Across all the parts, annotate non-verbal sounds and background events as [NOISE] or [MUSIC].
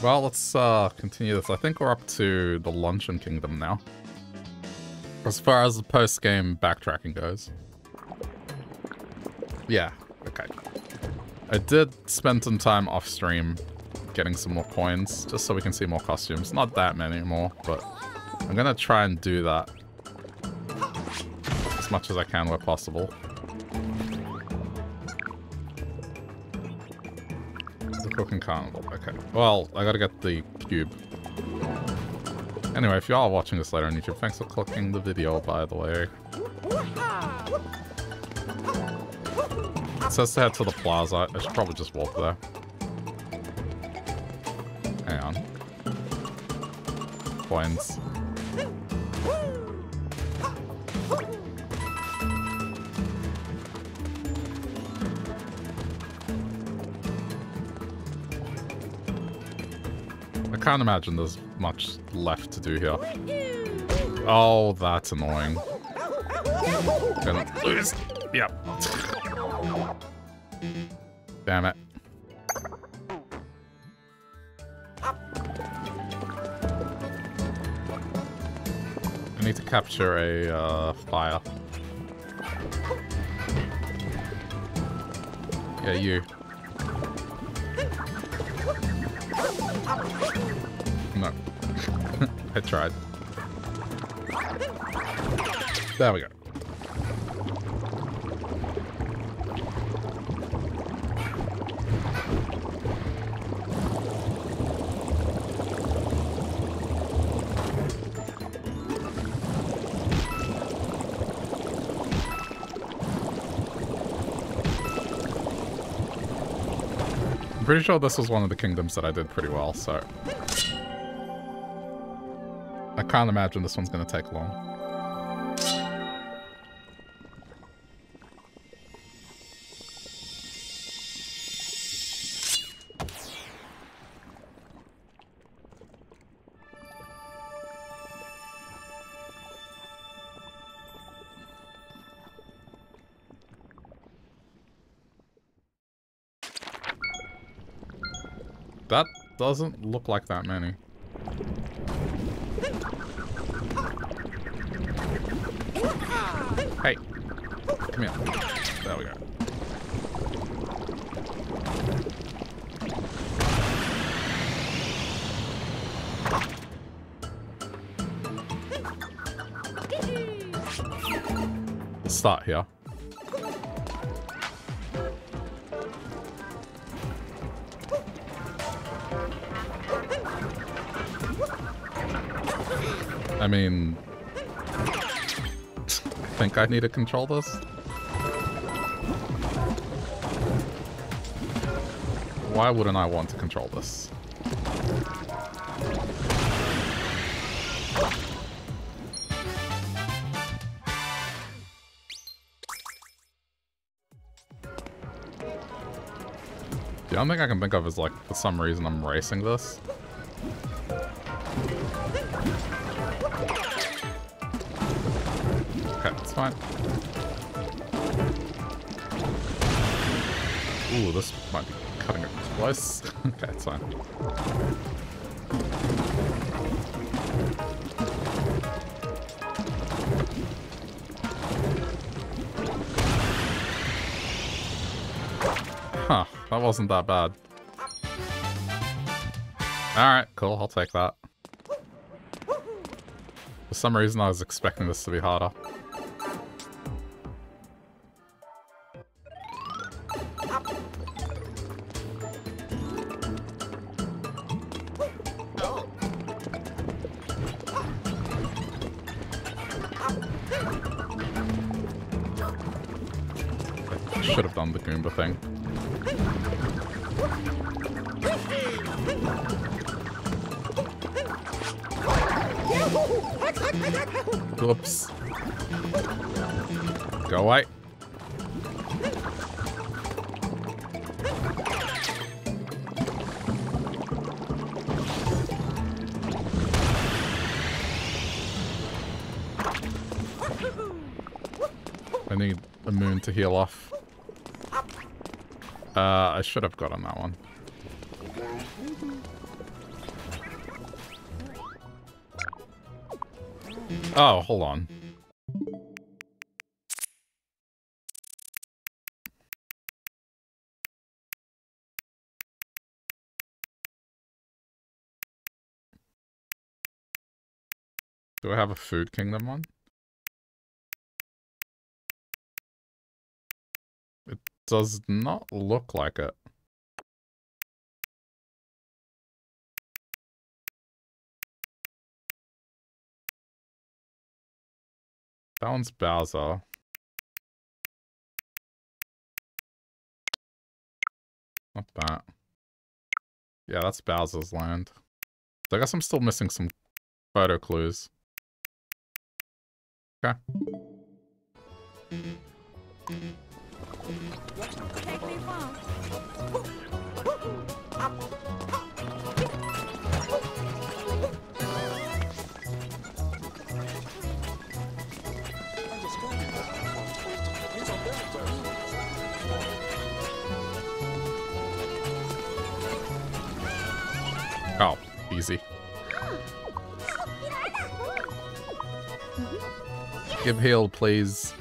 Well, let's uh, continue this. I think we're up to the Luncheon Kingdom now. As far as the post-game backtracking goes. Yeah, okay. I did spend some time off-stream getting some more coins, just so we can see more costumes. Not that many more, but I'm gonna try and do that as much as I can where possible. The cooking carnival. Okay. Well, I gotta get the cube. Anyway, if you are watching this later on YouTube, thanks for clicking the video, by the way. It says to head to the plaza. I should probably just walk there. Hang on. Can't imagine there's much left to do here. Oh, that's annoying. Gonna lose. Yep. Damn it. I need to capture a uh, fire. Yeah, you. Tried. There we go. Pretty sure this was one of the kingdoms that I did pretty well, so... I can't imagine this one's going to take long. That doesn't look like that many. Hey. Come here. There we go. Let's start here. I mean, I [LAUGHS] think I need to control this. Why wouldn't I want to control this? The only thing I can think of is like, for some reason I'm racing this. Okay, that's fine. Ooh, this might be cutting it close. [LAUGHS] okay, it's fine. Huh, that wasn't that bad. Alright, cool, I'll take that. For some reason I was expecting this to be harder. should have gotten that one. Oh, hold on. Do I have a Food Kingdom one? Does not look like it. That one's Bowser. Not that. Yeah, that's Bowser's land. So I guess I'm still missing some photo clues. Okay. Oh, easy. Give heal, please.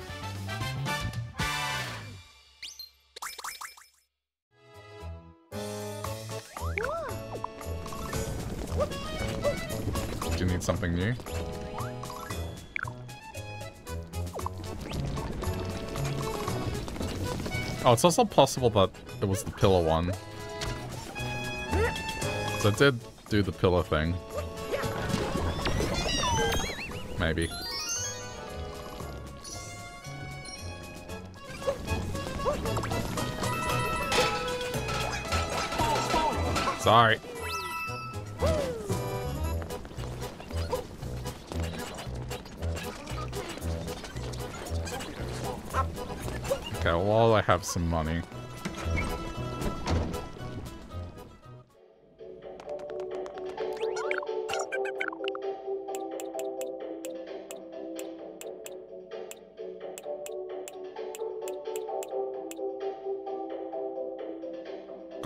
Oh, it's also possible that it was the pillar one. So I did do the pillar thing. Maybe. Sorry. Okay, well, I have some money.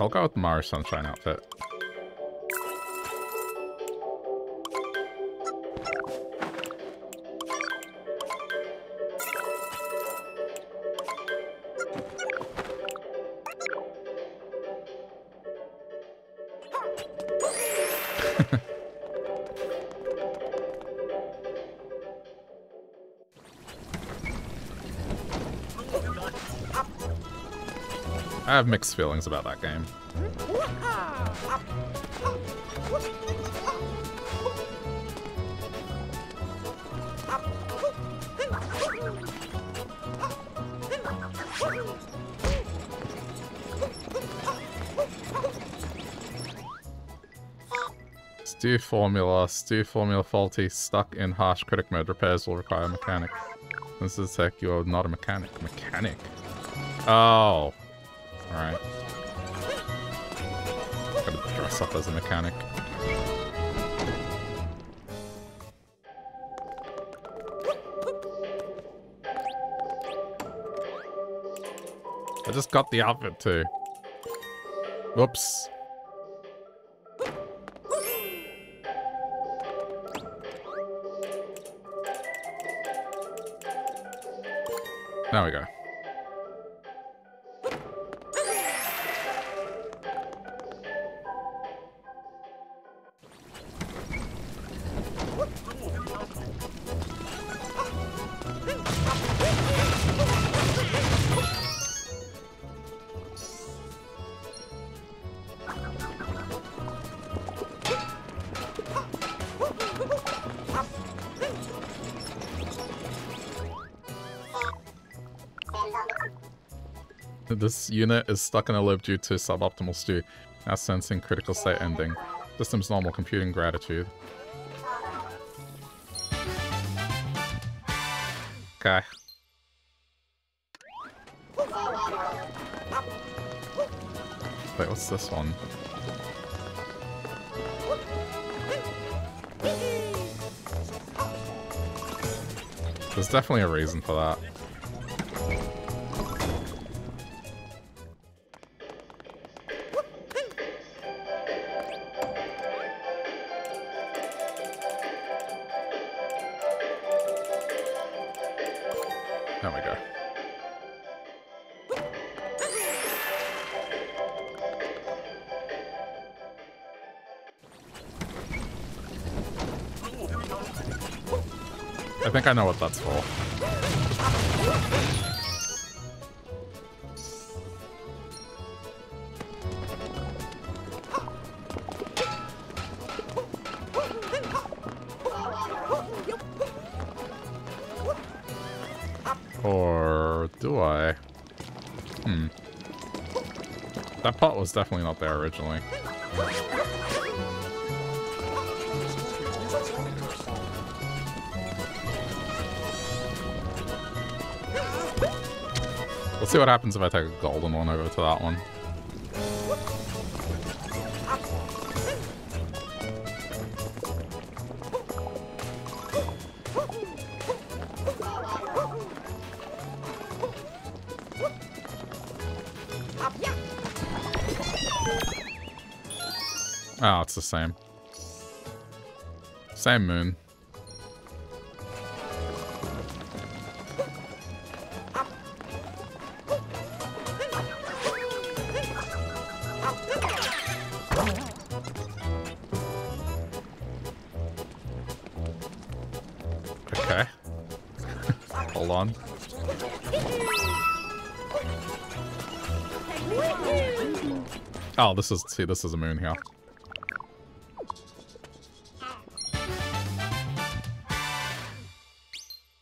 I'll go with the Mario Sunshine outfit. Have mixed feelings about that game. Stew formula, stew formula faulty, stuck in harsh critic mode. Repairs will require mechanic. This is tech, you are not a mechanic. Mechanic? Oh. Alright. Gotta dress up as a mechanic. I just got the outfit too. Whoops. There we go. Unit is stuck in a loop due to suboptimal stew. Now sensing critical state ending. System's normal computing gratitude. Okay. Wait, what's this one? There's definitely a reason for that. I think I know what that's for. Or do I? Hmm. That pot was definitely not there originally. See what happens if I take a golden one over to that one. Oh, it's the same. Same moon. Oh, this is, see, this is a moon here.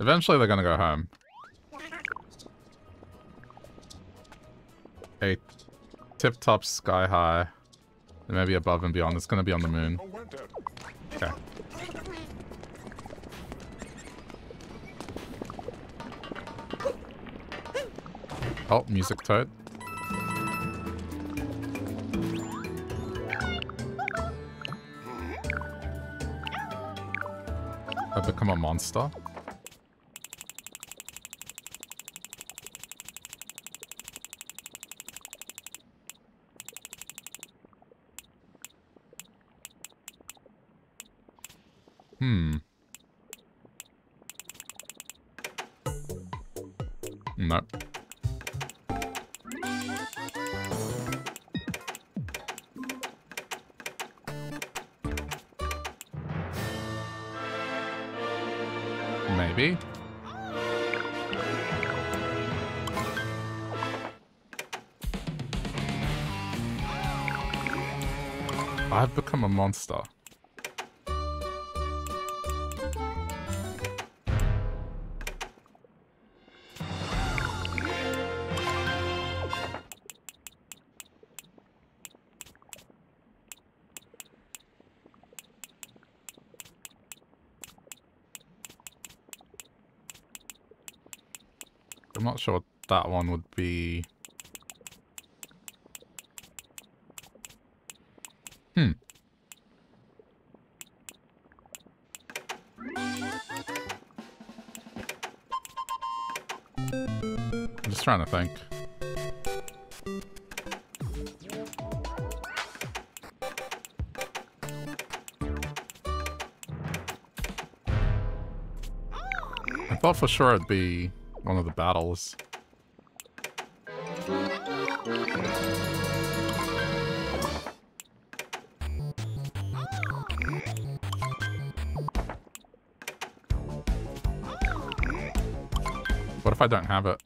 Eventually they're gonna go home. A tip-top sky high. And maybe above and beyond. It's gonna be on the moon. Okay. Oh, music toad. A monster. Become a monster. I'm not sure that one would be. I'm just trying to think. I thought for sure it'd be one of the battles. If I don't have it?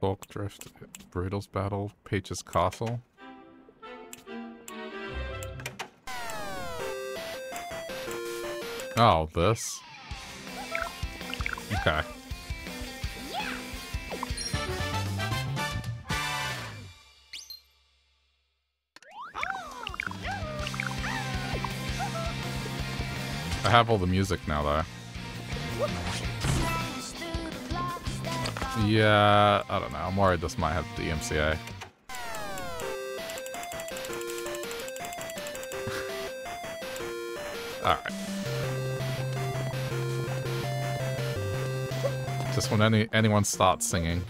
Bulk Drift, Broodal's Battle, Peach's Castle. Oh, this? Okay. I have all the music now, though. Yeah, I don't know. I'm worried this might have DMCA. [LAUGHS] Alright. Just when any anyone starts singing.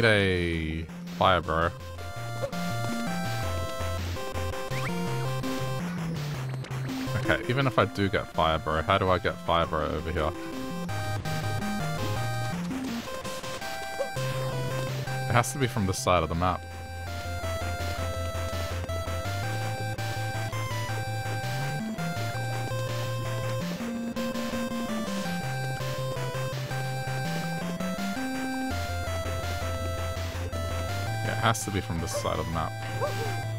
Need a fire bro. Okay, even if I do get fire bro, how do I get fire bro over here? It has to be from this side of the map. Has to be from this side of the map.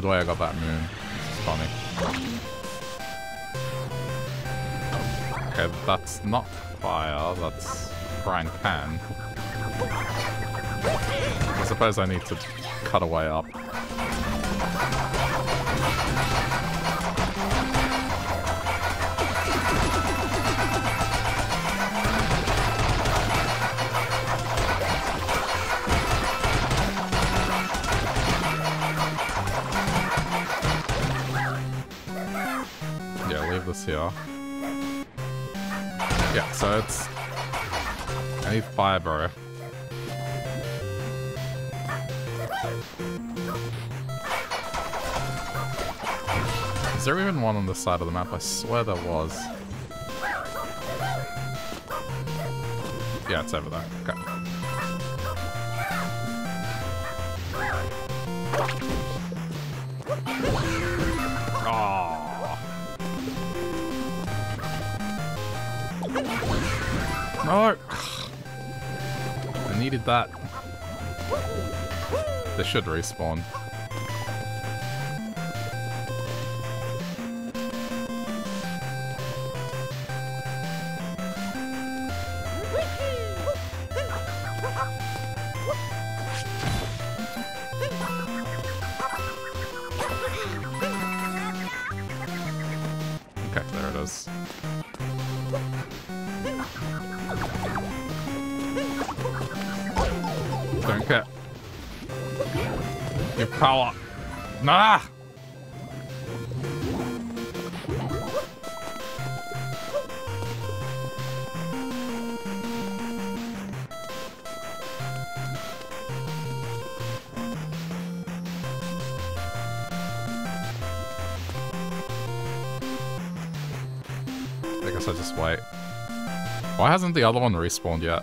Complicated way I got that moon. This is funny. Okay, that's not fire, that's frying pan. I suppose I need to cut a way up. Yeah, leave this here. Yeah, so it's... I need fire bro. Is there even one on this side of the map? I swear there was. Yeah, it's over there. Okay. That. They should respawn. Nah! I guess I just wait. Why hasn't the other one respawned yet?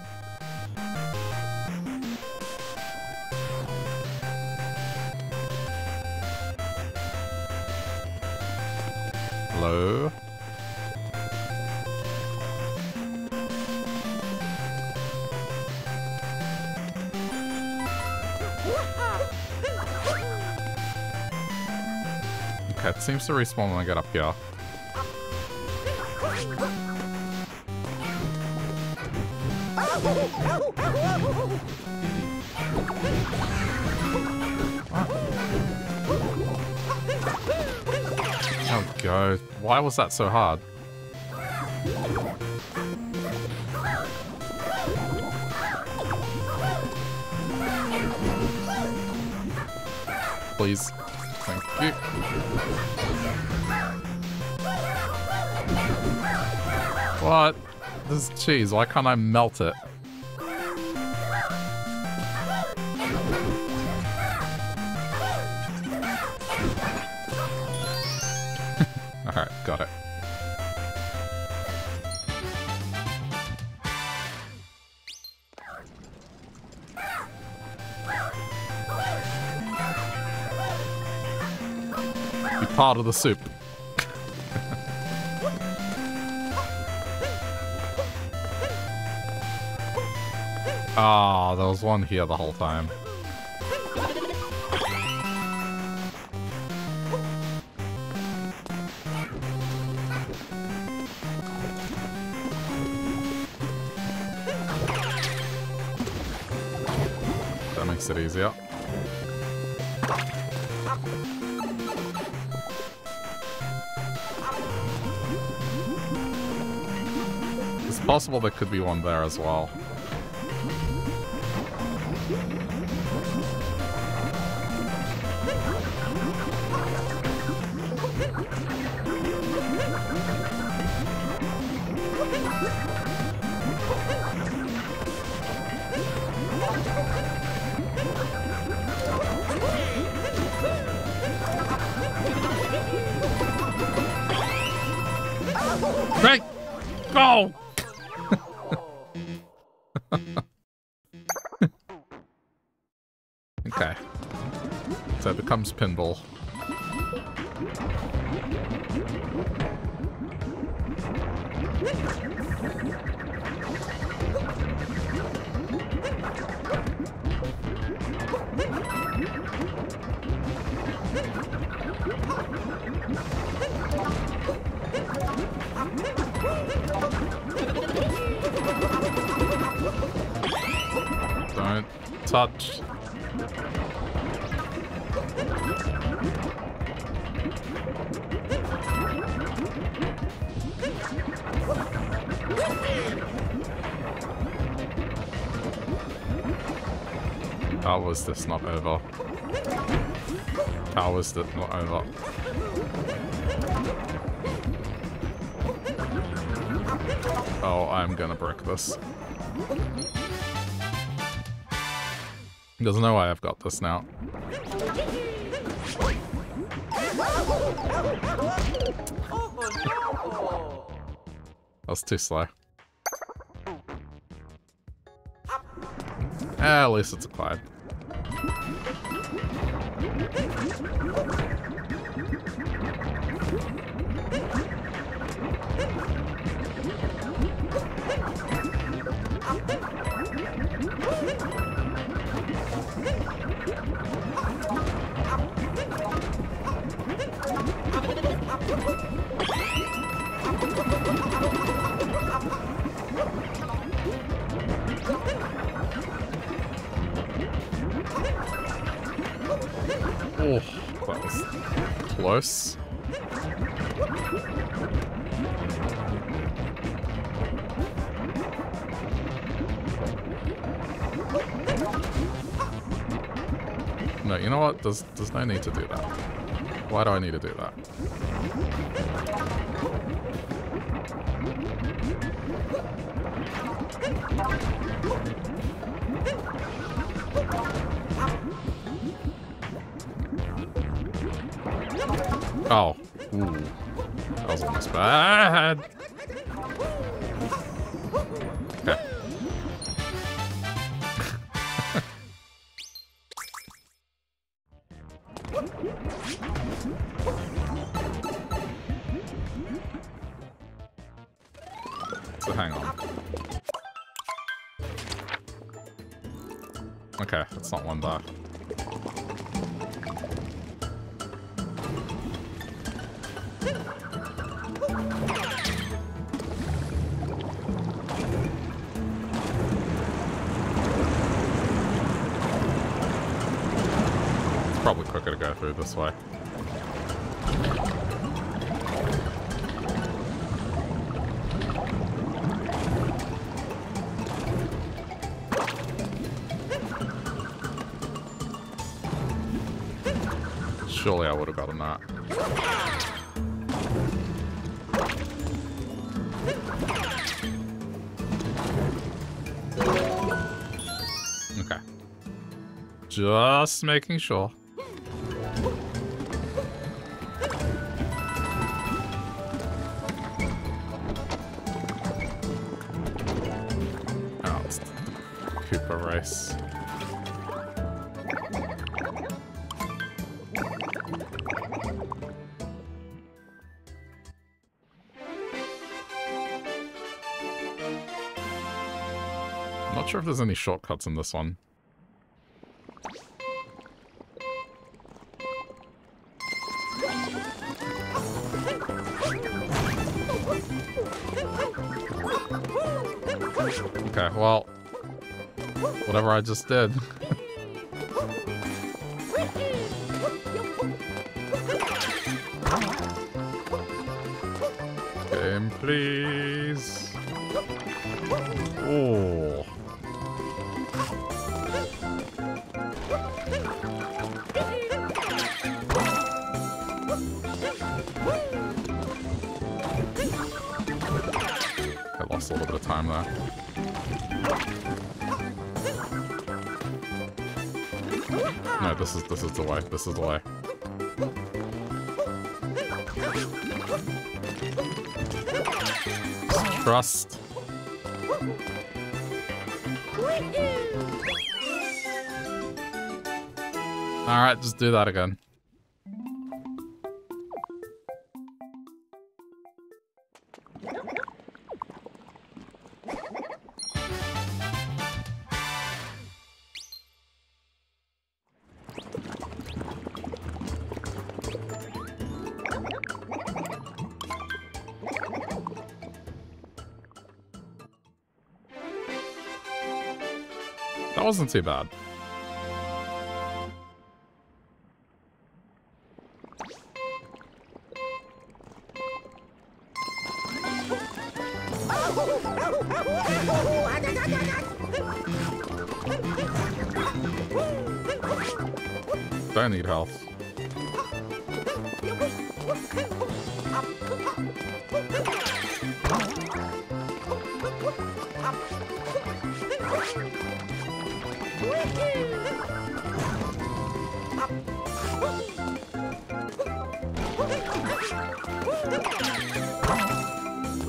To respawn when I get up here. Oh god, why was that so hard? Cheese. Why can't I melt it? [LAUGHS] Alright, got it. Be part of the soup. There was one here the whole time. That makes it easier. It's possible there could be one there as well. Right! Go! [LAUGHS] okay. So it becomes pinball. Not? Oh, I'm gonna break this. There's no way I've got this now. That's too slow. Eh, at least it's a cloud. Close. No, you know what? There's, there's no need to do that. Why do I need to do that? So hang on. Okay, that's not one bar. It's probably quicker to go through this way. Just making sure. Oh, it's Koopa race. Not sure if there's any shortcuts in this one. I just did. Game, please. Oh. I lost a little bit of time there. This is this is the way. This is the way. Trust. Alright, just do that again. Too bad. I need health.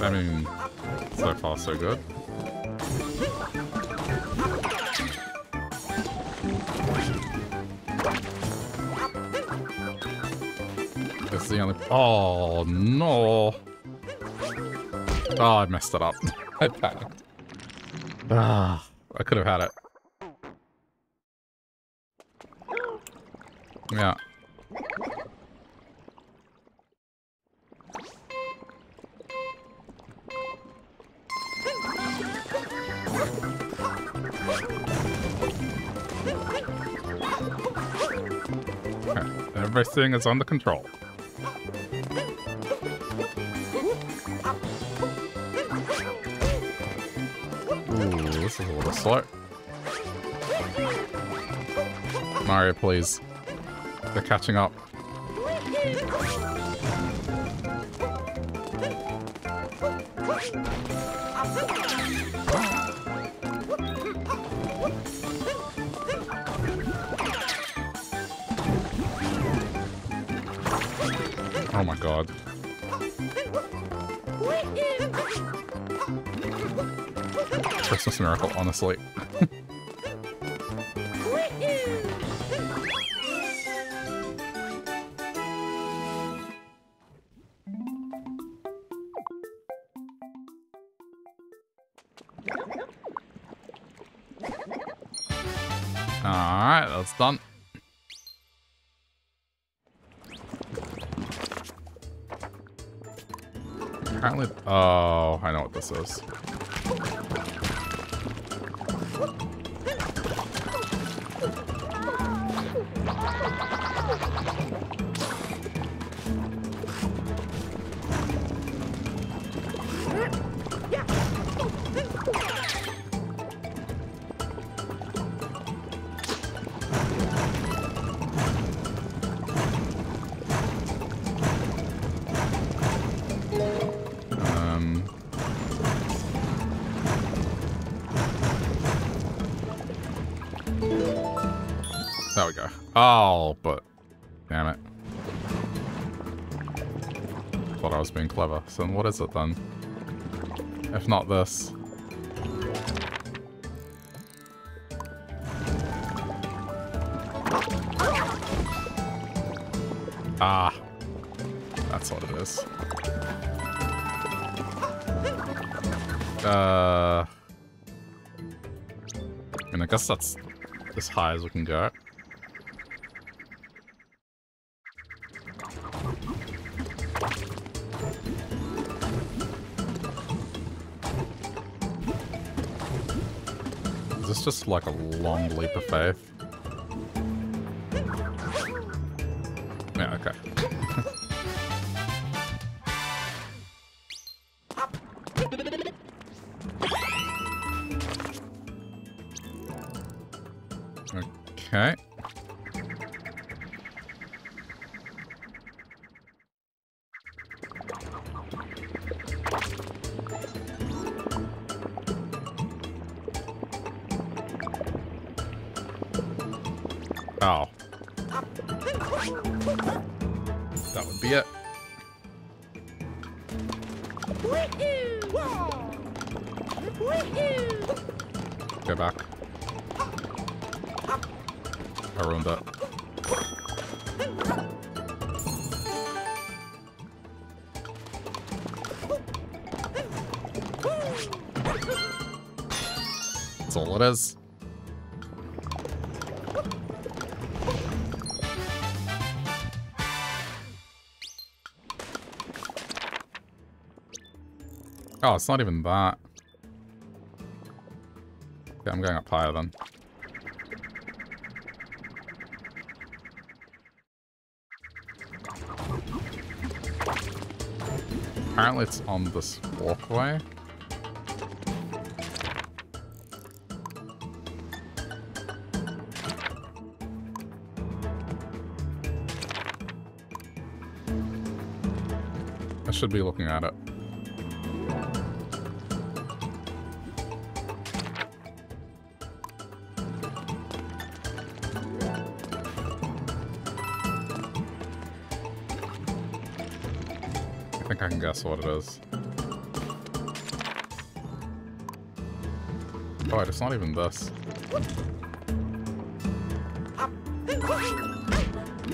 I mean, so far so good. It's the only... Oh, no. Oh, I messed it up. [LAUGHS] I panicked. Ah, I could have had it. Yeah. Everything is under control. Ooh, this is a little slow. Mario, please. They're catching up. God. Christmas miracle, honestly. [LAUGHS] oh, then what is it then? If not this. Ah, that's what it is. Uh, I mean, I guess that's as high as we can go. Like a long leap of faith. Yeah, okay. [LAUGHS] okay. It is. Oh, it's not even that. Okay, I'm going up higher then. Apparently it's on this walkway. Should be looking at it. I think I can guess what it is. Oh, it's not even this.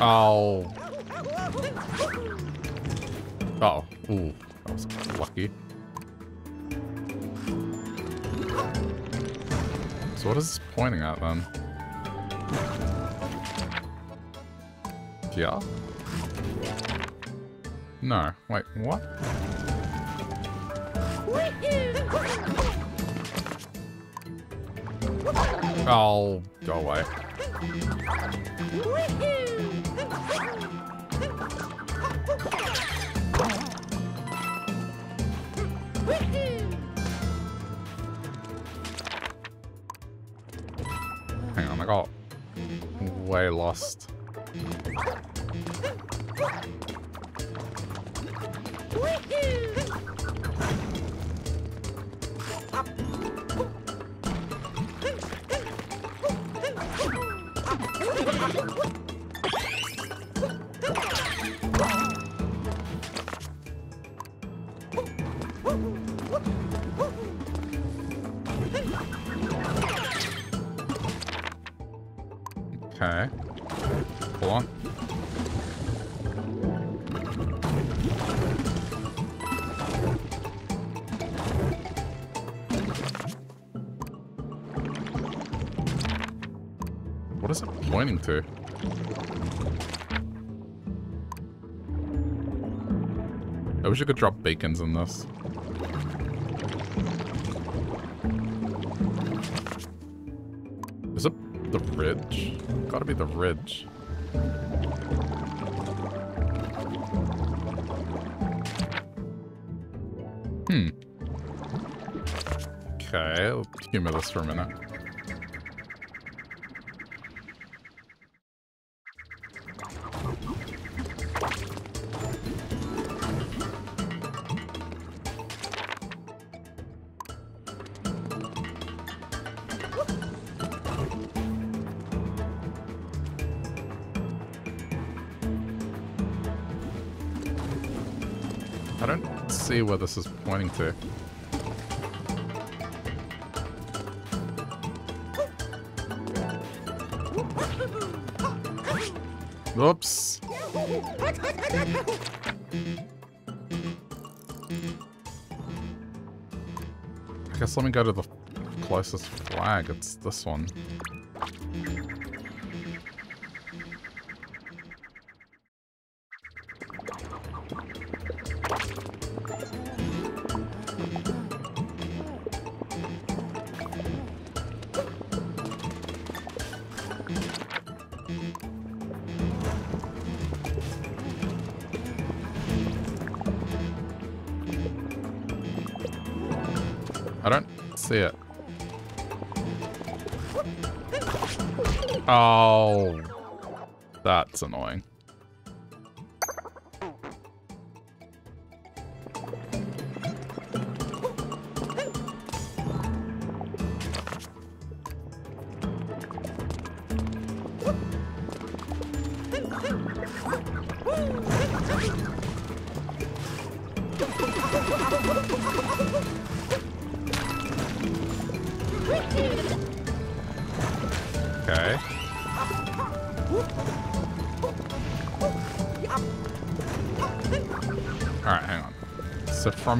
Oh. Ooh. That was lucky. So what is this pointing at then? Yeah? No. Wait, what? Oh, go away. I wish I could drop bacons in this. Is it the ridge? Gotta be the ridge. Hmm. Okay, let's humor this for a minute. This is pointing to. Oops. I guess let me go to the closest flag. It's this one.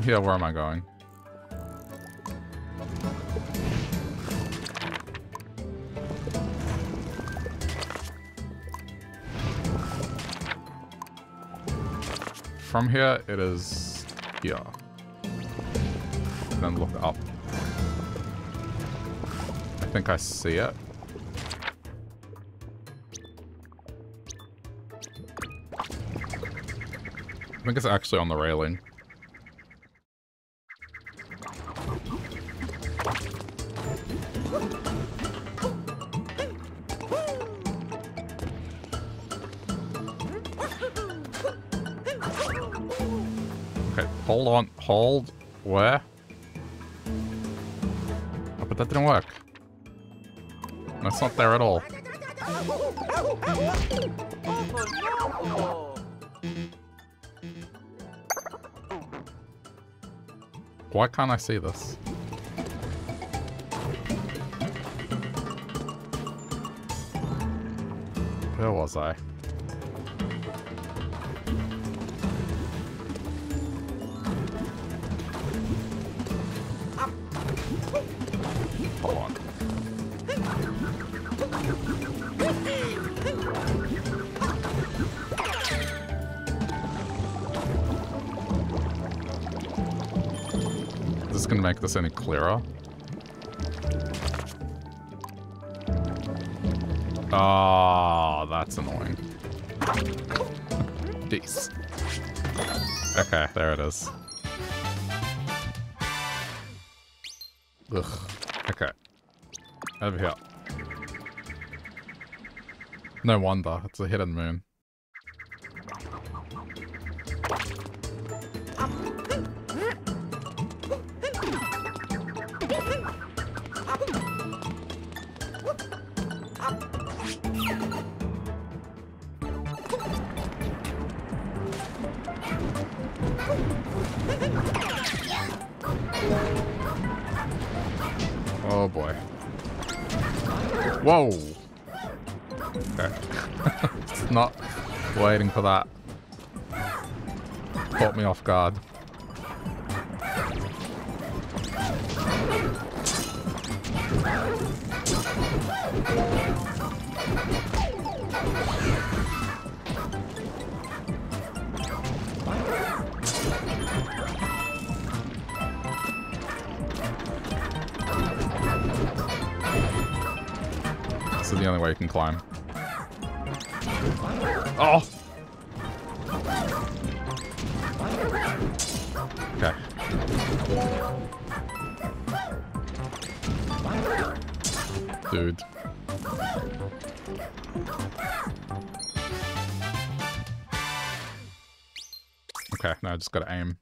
Here, where am I going? From here, it is here. Then look up. I think I see it. I think it's actually on the railing. Hold on. Hold. Where? Oh, but that didn't work. That's not there at all. Why can't I see this? Where was I? Make this any clearer. Oh, that's annoying. Jeez. Okay, there it is. Ugh. Okay. Over here. No wonder, it's a hidden moon. For that. Caught me off guard. Just gotta aim.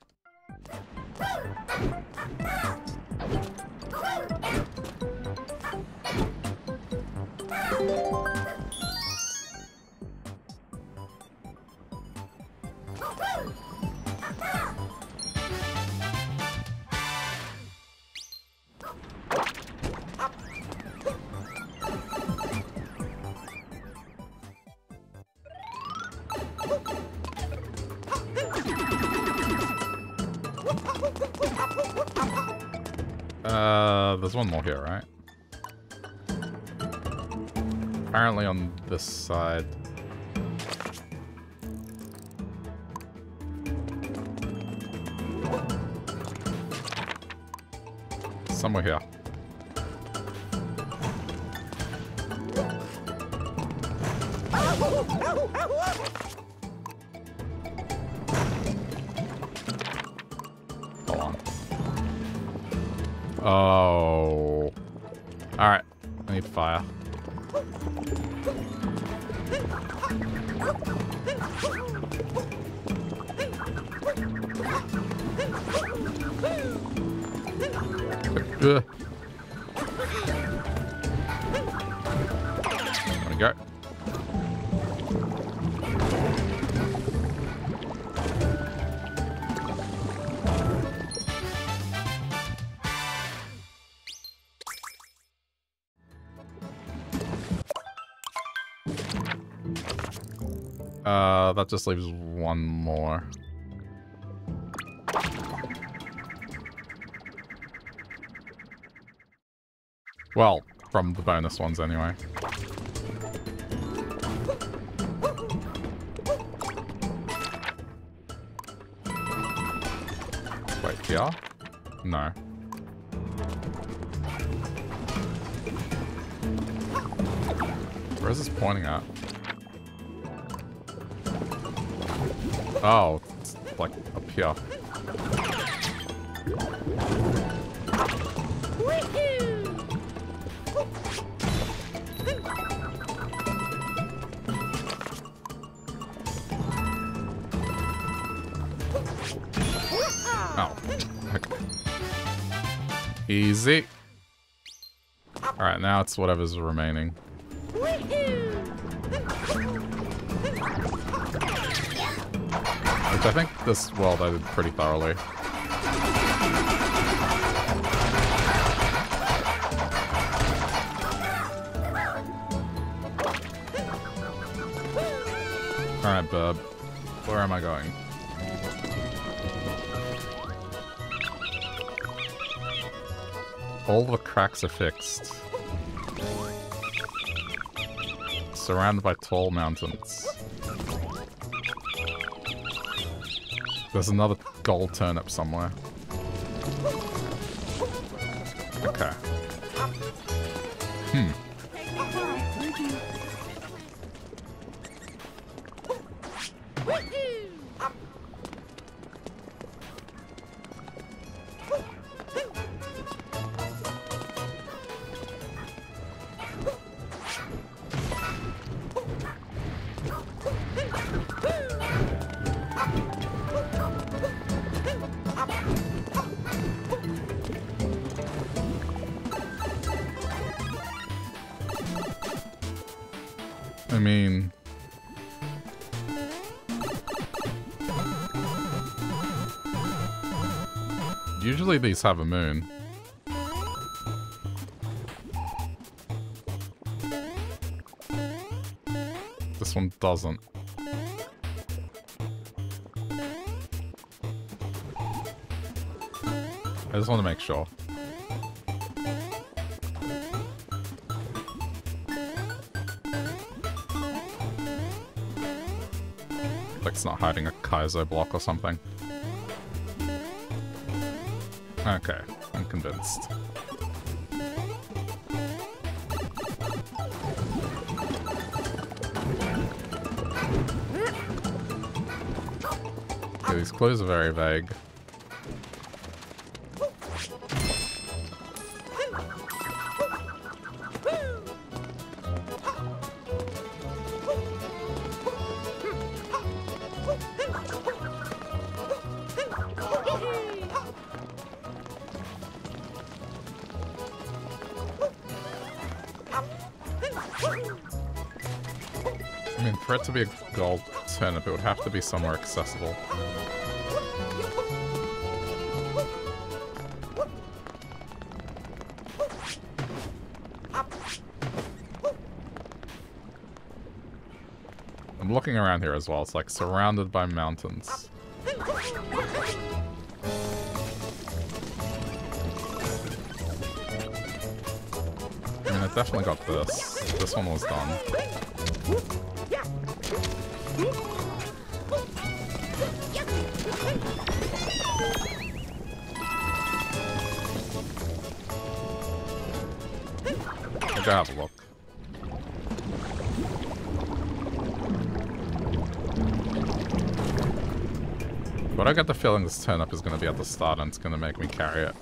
One more here, right? Apparently on this side. We go. Uh, that just leaves one more. Well, from the bonus ones anyway. Wait, here? No. Where is this pointing at? Oh, it's like up here. Easy. Alright, now it's whatever's remaining. Which I think this world I did pretty thoroughly. Alright, bub. Where am I going? All the cracks are fixed. Surrounded by tall mountains. There's another gold turnip somewhere. These have a moon. This one doesn't. I just want to make sure. Like it's not hiding a Kaizo block or something. Okay, I'm convinced. Okay, these clues are very vague. Gold turnip, it would have to be somewhere accessible. I'm looking around here as well. It's like surrounded by mountains. I mean, I definitely got this. This one was done. Go have a look. But I got the feeling this turnip is going to be at the start and it's going to make me carry it.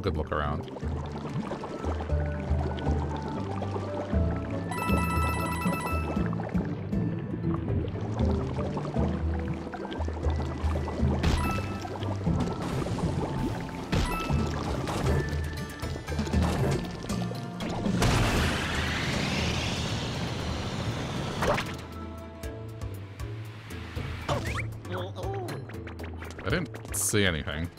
A good look around. I didn't see anything.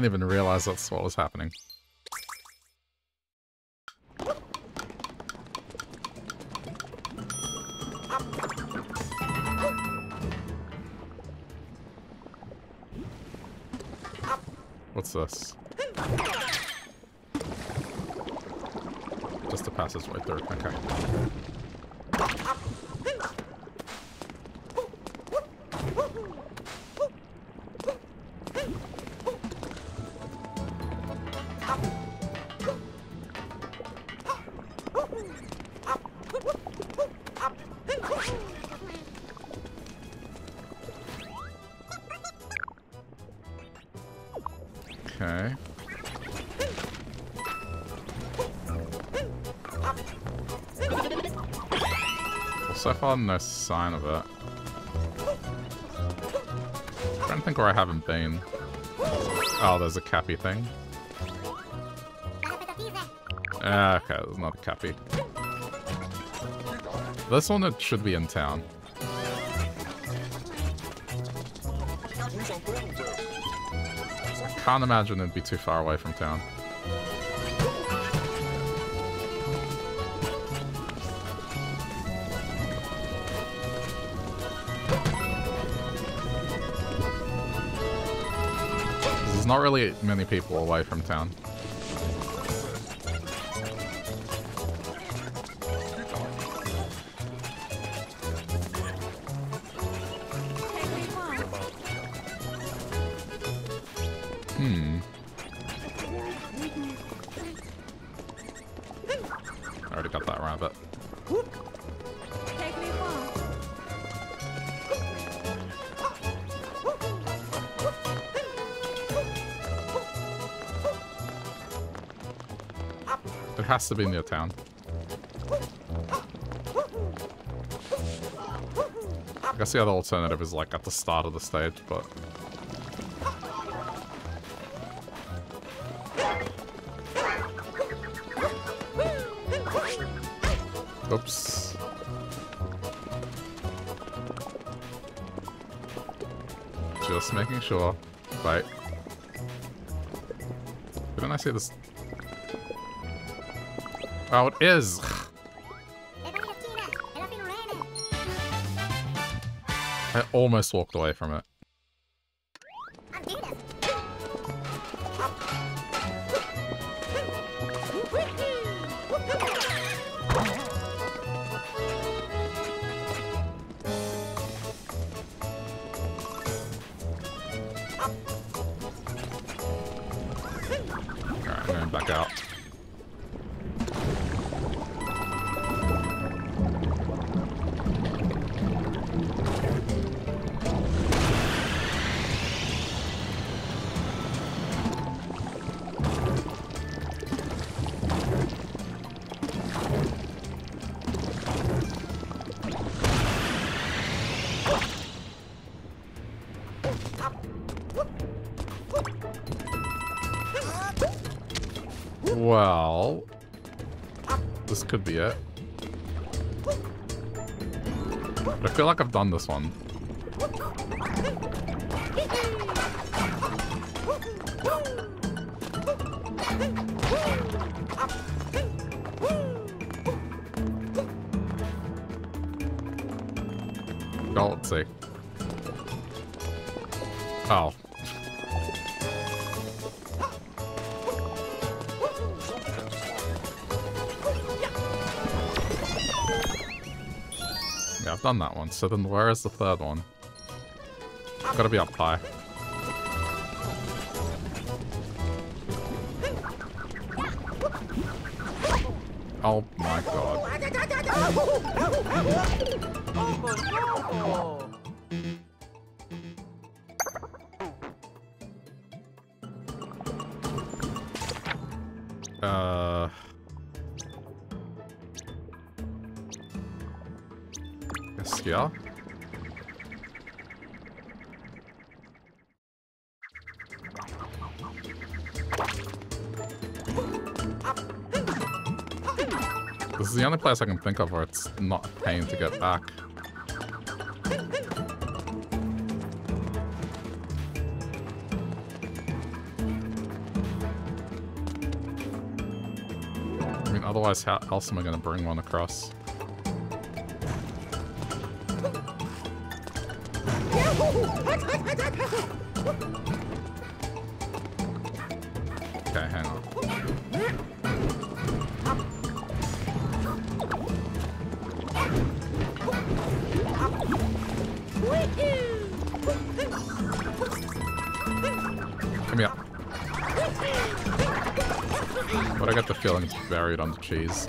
Didn't even realize that's what was happening. What's this? Just a passageway third. Okay. Far no sign of it. I'm trying to think where I haven't been. Oh, there's a cappy thing. Ah, okay, there's not a cappy. This one it should be in town. Can't imagine it'd be too far away from town. Not really many people away from town. To be near town. I guess the other alternative is like at the start of the stage, but... Oops. Just making sure. Right. Didn't I see this Oh, it is. I almost walked away from it. I've done this one. Well, let's see. Oh. I've done that one. So then where is the third one? Gotta be up high. Oh my god. Oh only place I can think of where it's not a pain to get back. I mean, otherwise, how else am I going to bring one across? [LAUGHS] It's buried on the cheese.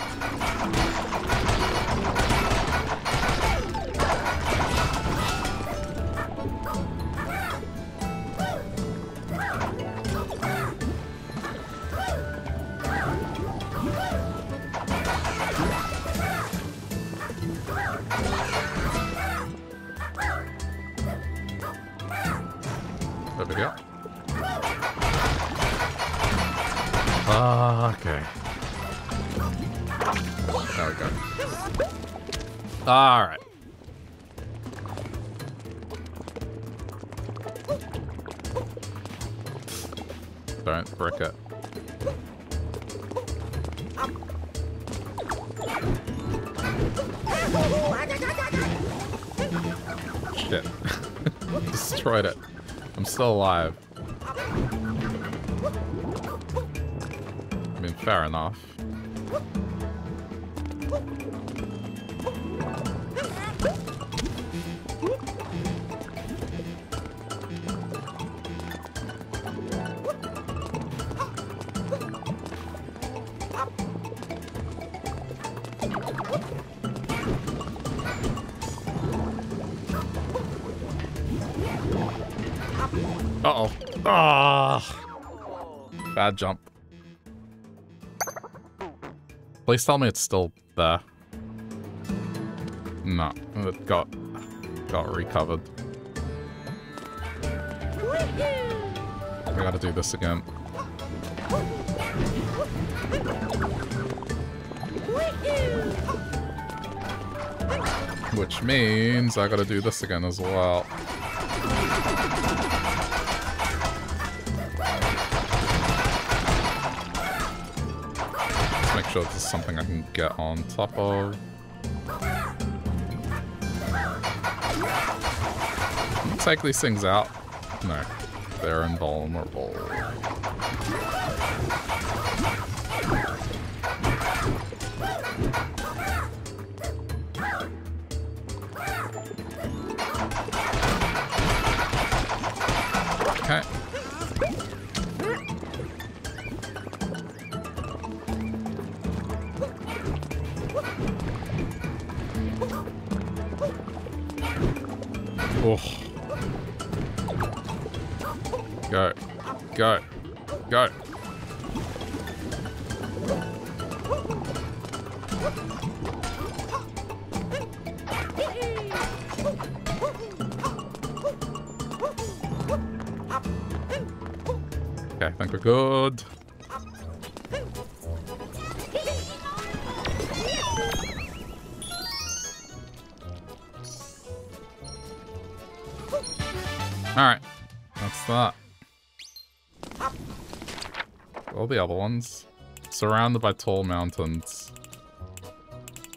Still alive. I mean, fair enough. Bad jump. Please tell me it's still there. No, it got got recovered. I gotta do this again. Which means I gotta do this again as well. Sure this is something I can get on top of. Take these things out? No. They're invulnerable. Surrounded by tall mountains.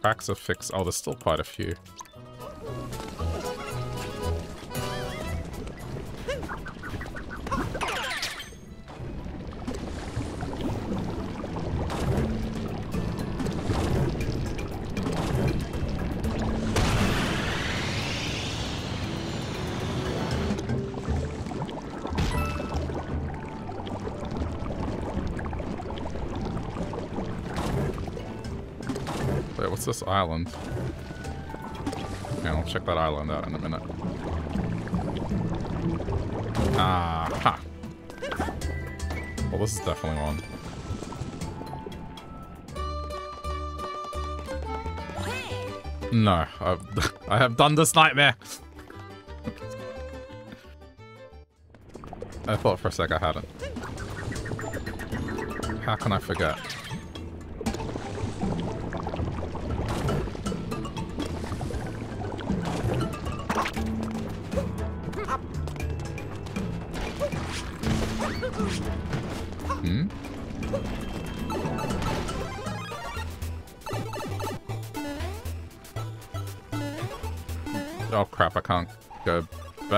Cracks are fixed. Oh, there's still quite a few. This island? Yeah, I'll check that island out in a minute. Ah, ha. Well, this is definitely one. No, I've, [LAUGHS] I have done this nightmare. I thought for a sec I hadn't. How can I forget?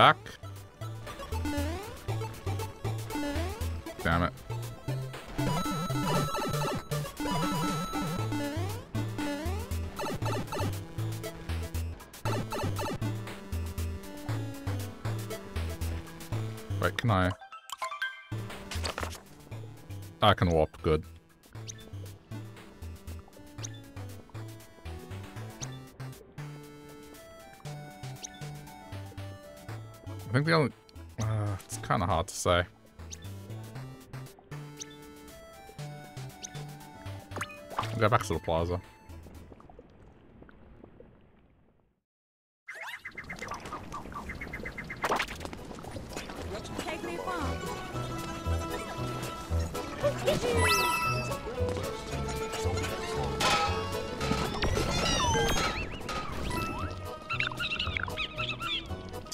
Back. Think the only... Uh, it's kind of hard to say. I'll go back to the plaza.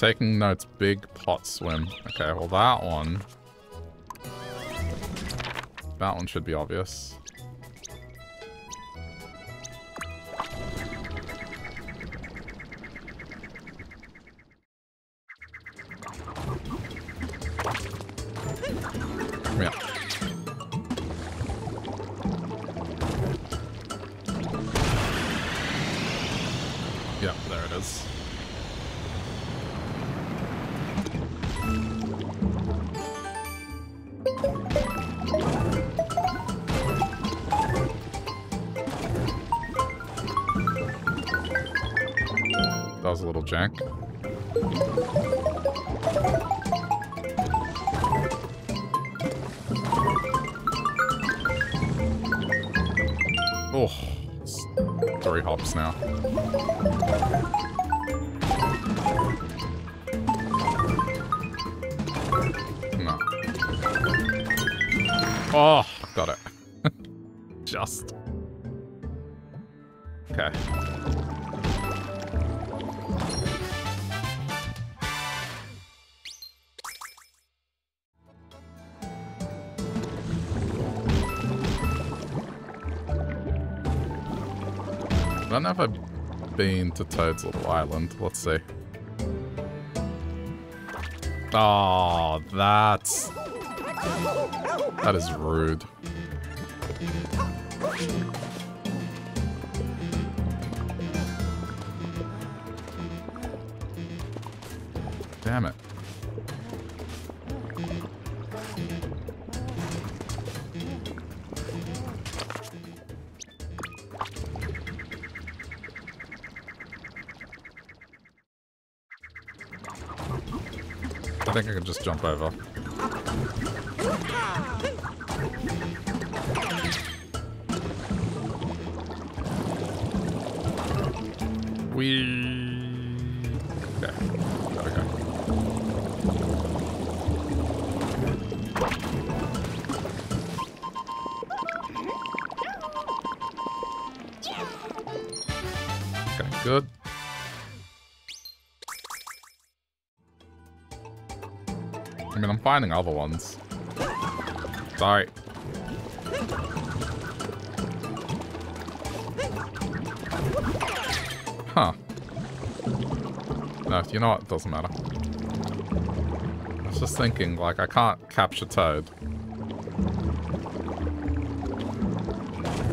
Taking notes, big pot swim. Okay, well that one... That one should be obvious. I've to Toad's Little Island. Let's see. Oh, that's... That is rude. Other ones. Sorry. Huh. No, you know what? Doesn't matter. I was just thinking, like, I can't capture Toad.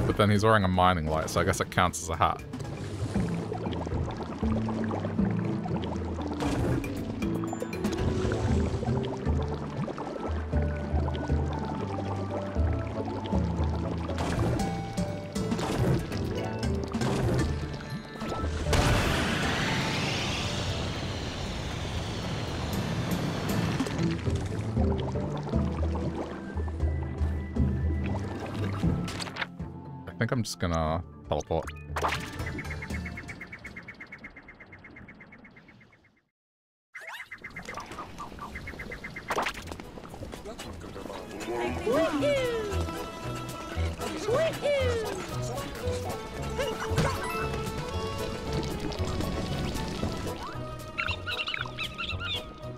But then he's wearing a mining light, so I guess it counts as a hat. Just gonna teleport.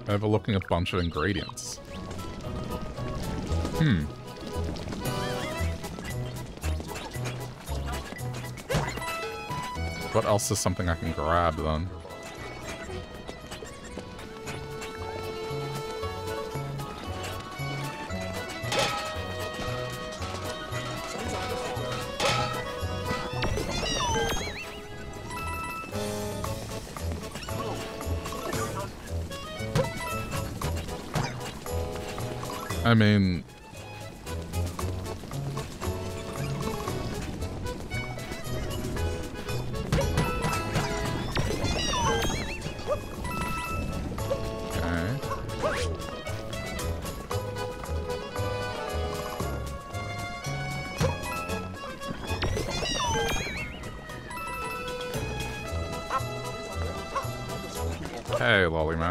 Overlooking a bunch of ingredients. Hmm. Else is something I can grab then? I mean,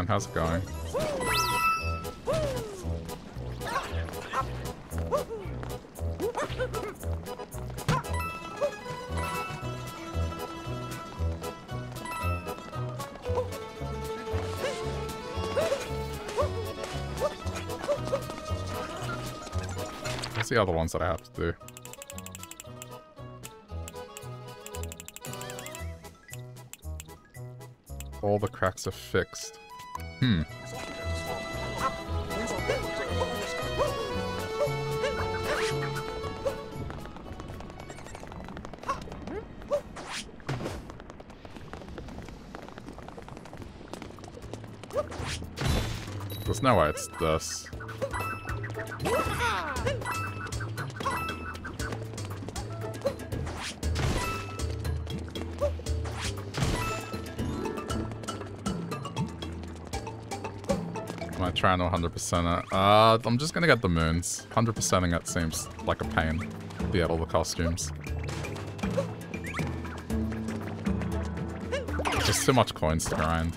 How's it going? What's the other ones that I have to do? All the cracks are fixed. Hmm. There's no way it's this. Trying to 100% it. Uh, I'm just gonna get the moons. 100%ing it seems like a pain to get all the costumes. Just too much coins to grind.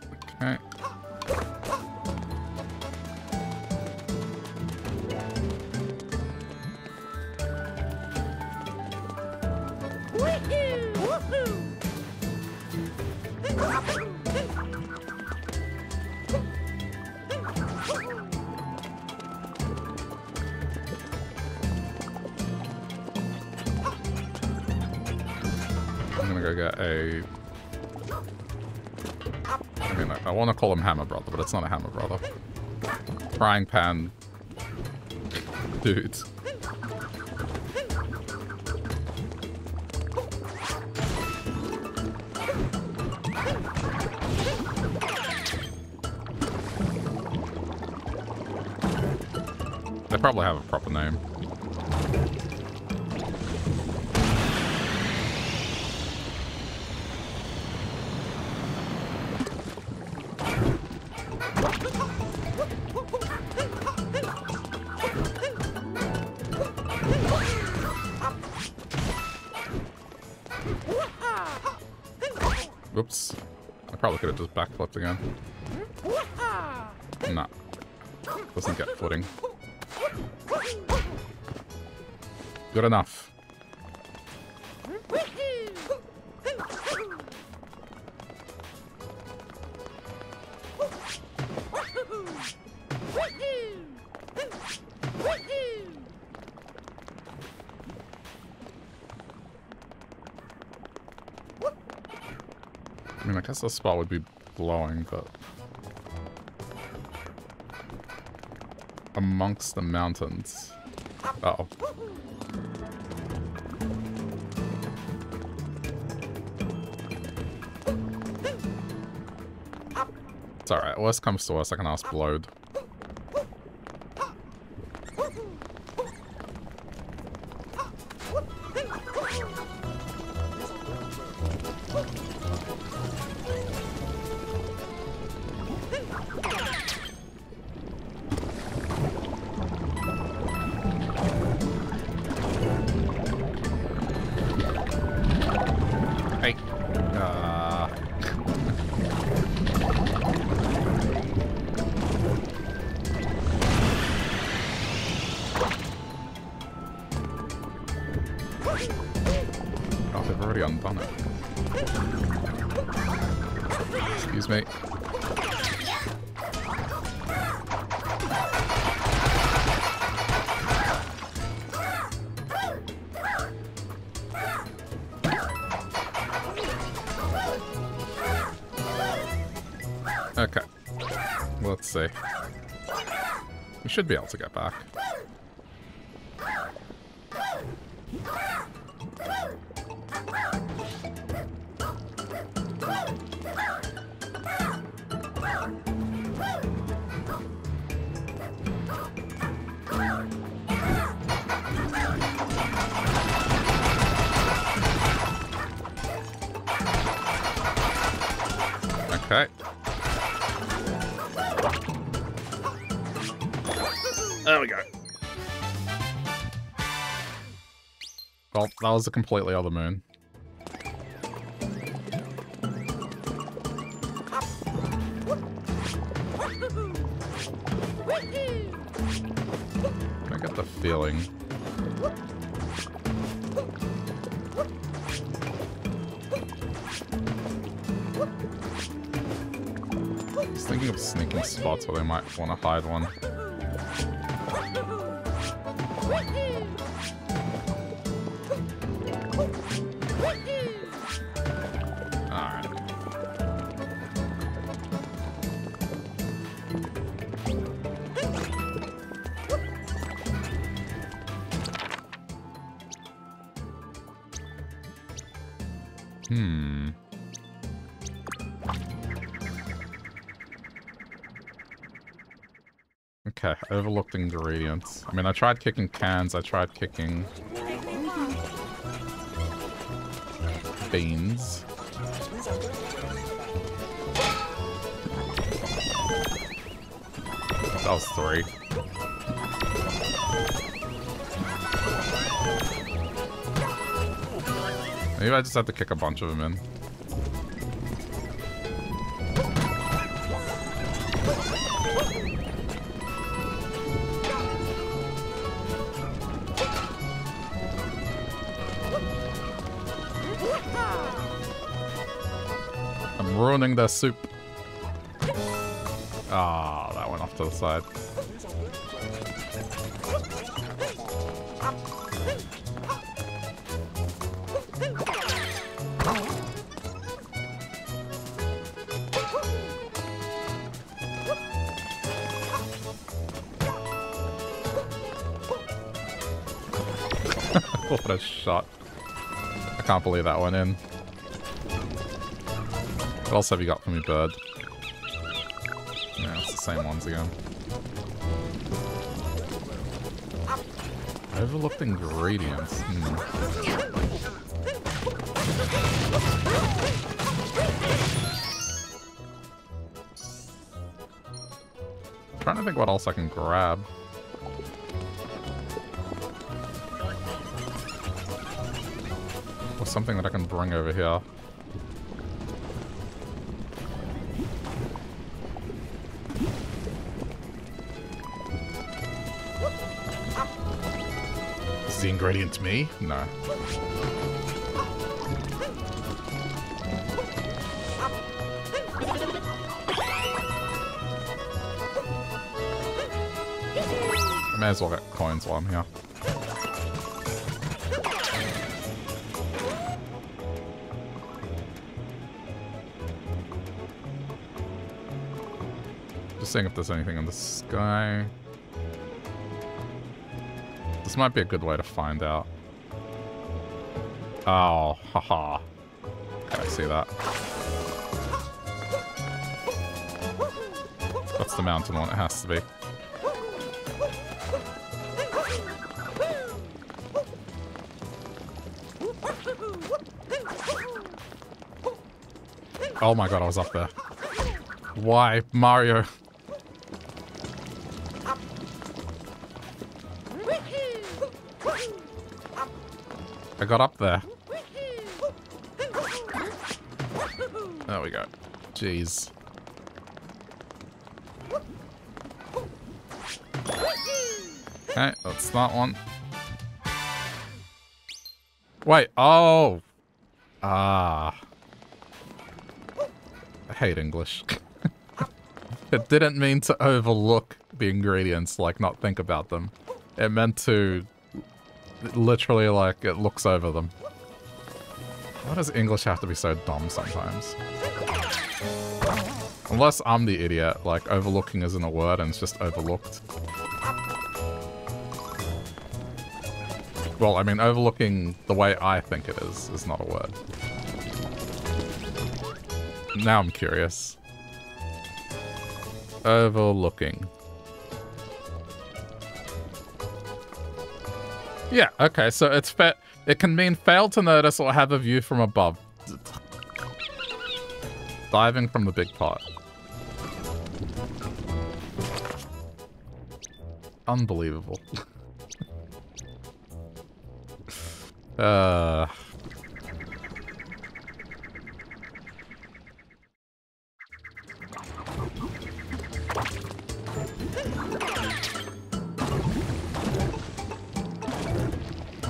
Frying pan dudes. Backflipped again. Nah. Doesn't get footing. Good enough. I mean, I guess the spot would be blowing, but... Amongst the mountains. Uh oh It's alright. Worst comes to worst, I can ask Blode. Should be able to get back. That was a completely other moon. I get the feeling. I was thinking of sneaking spots where they might want to hide one. Ingredients. I mean, I tried kicking cans, I tried kicking... Beans. That was three. Maybe I just have to kick a bunch of them in. Ruining their soup. Ah, oh, that went off to the side. [LAUGHS] what a shot. I can't believe that went in. What else have you got for me, bird? Yeah, it's the same ones again. Overlooked ingredients. Hmm. trying to think what else I can grab. Or something that I can bring over here. The me? No. May as well get coins while I'm here. Just seeing if there's anything in the sky. This might be a good way to find out. Oh, haha. Okay, I see that. That's the mountain one, it has to be. Oh my god, I was up there. Why, Mario? Got up there. There we go. Jeez. Okay, that's that one. Wait, oh! Ah. I hate English. [LAUGHS] it didn't mean to overlook the ingredients, like not think about them. It meant to literally like it looks over them. Why does English have to be so dumb sometimes? Unless I'm the idiot, like overlooking isn't a word and it's just overlooked. Well, I mean, overlooking the way I think it is is not a word. Now I'm curious. Overlooking. Yeah, okay, so it's fa it can mean fail to notice or have a view from above. Diving from the big pot. Unbelievable. [LAUGHS] uh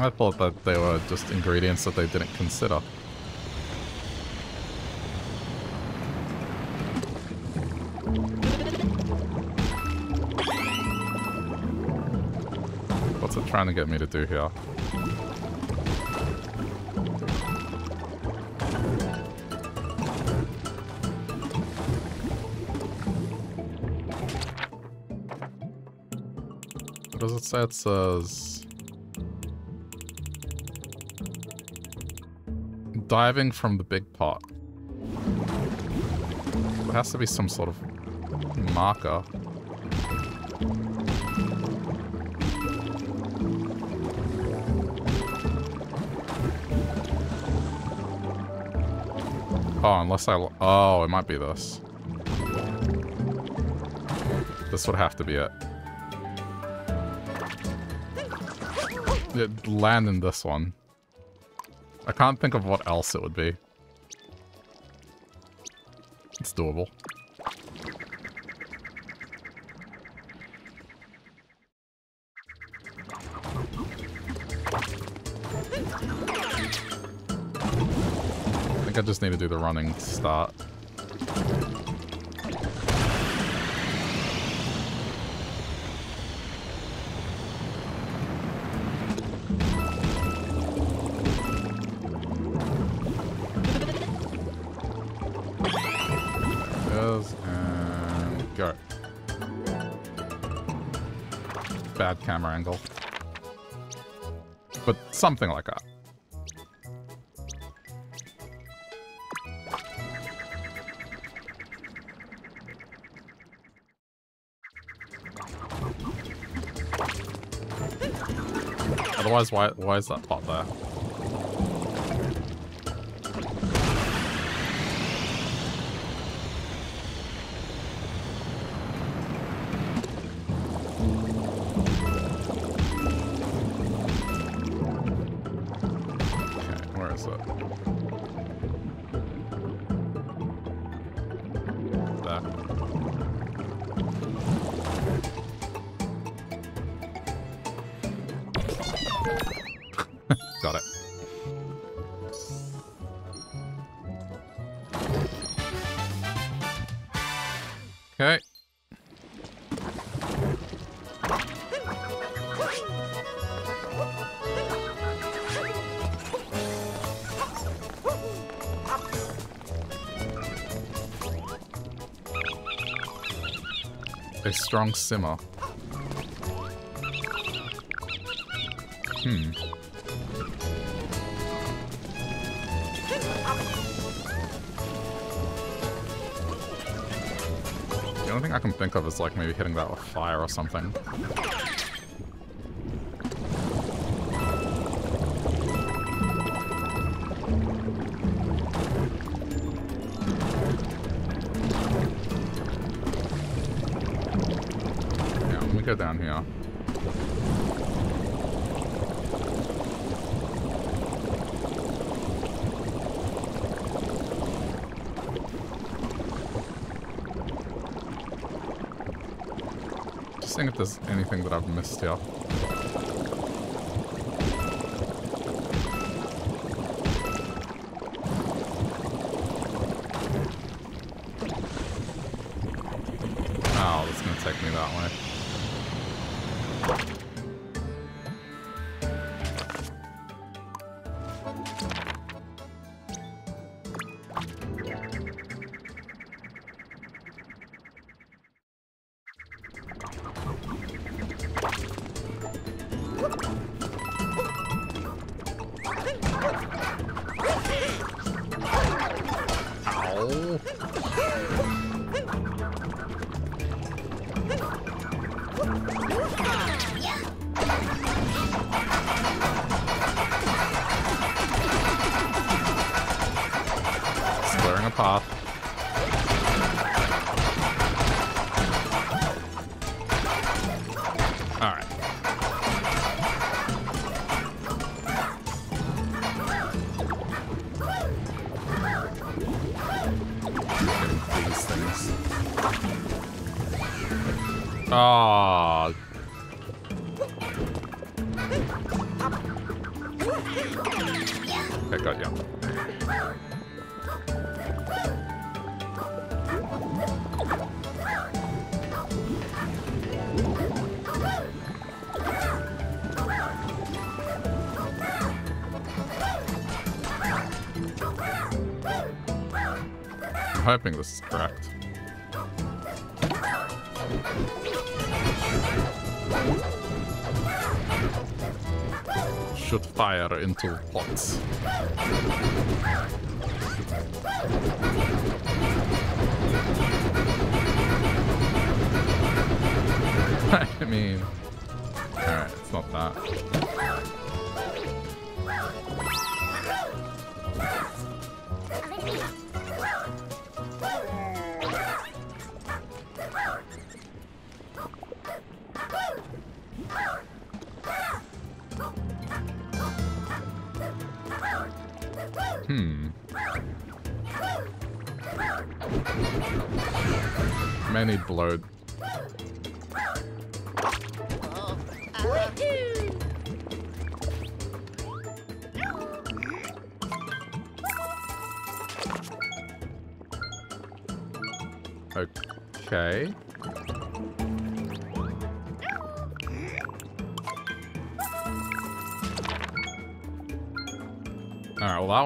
I thought that they were just ingredients that they didn't consider. What's it trying to get me to do here? What does it say? It says... diving from the big pot. There has to be some sort of marker. Oh, unless I... Oh, it might be this. This would have to be it. it land in this one. I can't think of what else it would be. It's doable. I think I just need to do the running start. Something like that. Otherwise, why, why is that pot there? Strong simmer. Hmm. The only thing I can think of is like maybe hitting that with fire or something. That I've missed here. Hoping this is correct. Shoot fire into pots.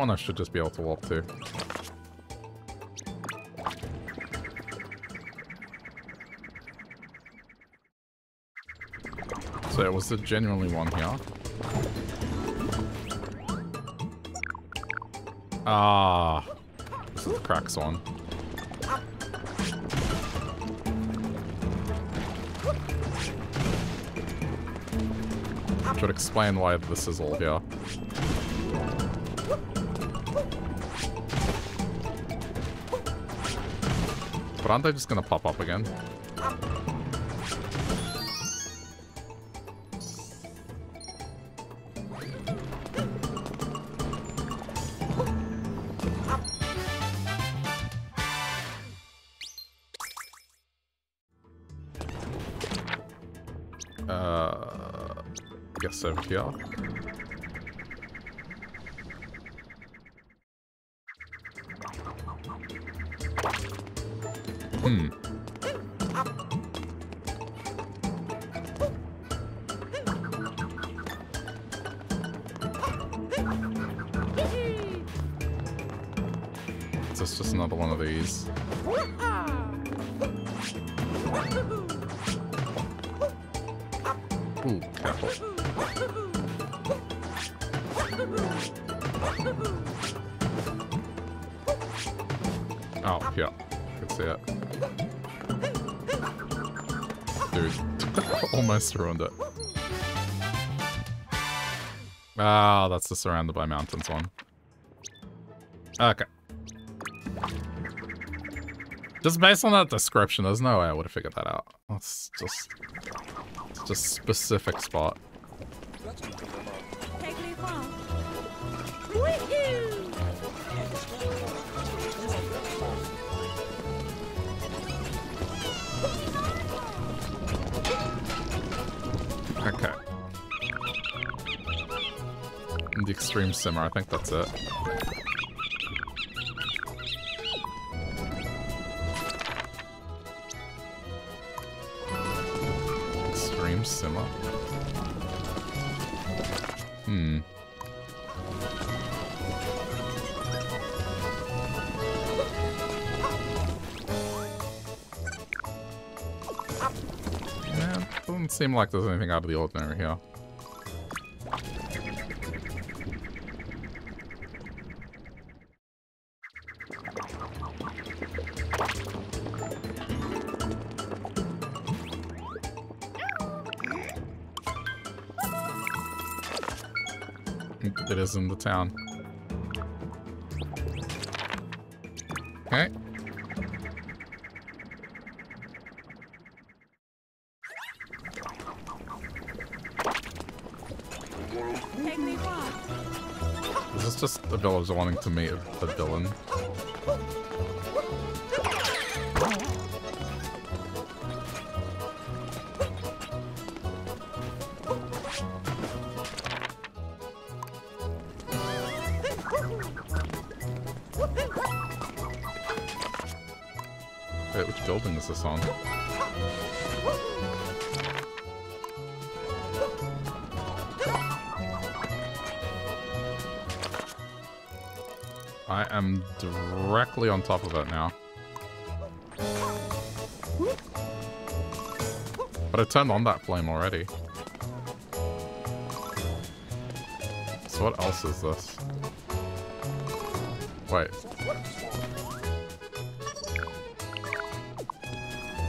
One I should just be able to walk to. So it was the genuinely one here. Ah, this is the cracks one. Should explain why this is all here. But aren't they just gonna pop up again? Uh, guess over here. Hmm. Is this just another one of these? Ooh, careful. Oh, yeah. I Can see it. Dude. Almost ruined it. Ah, that's the surrounded by mountains one. Okay. Just based on that description, there's no way I would have figured that out. That's just... It's just specific spot. The extreme simmer, I think that's it. Extreme simmer. Hmm. Doesn't seem like there's anything out of the ordinary here. It is in the town. Okay. just the village wanting to meet the villain. Directly on top of it now. But I turned on that flame already. So what else is this? Wait.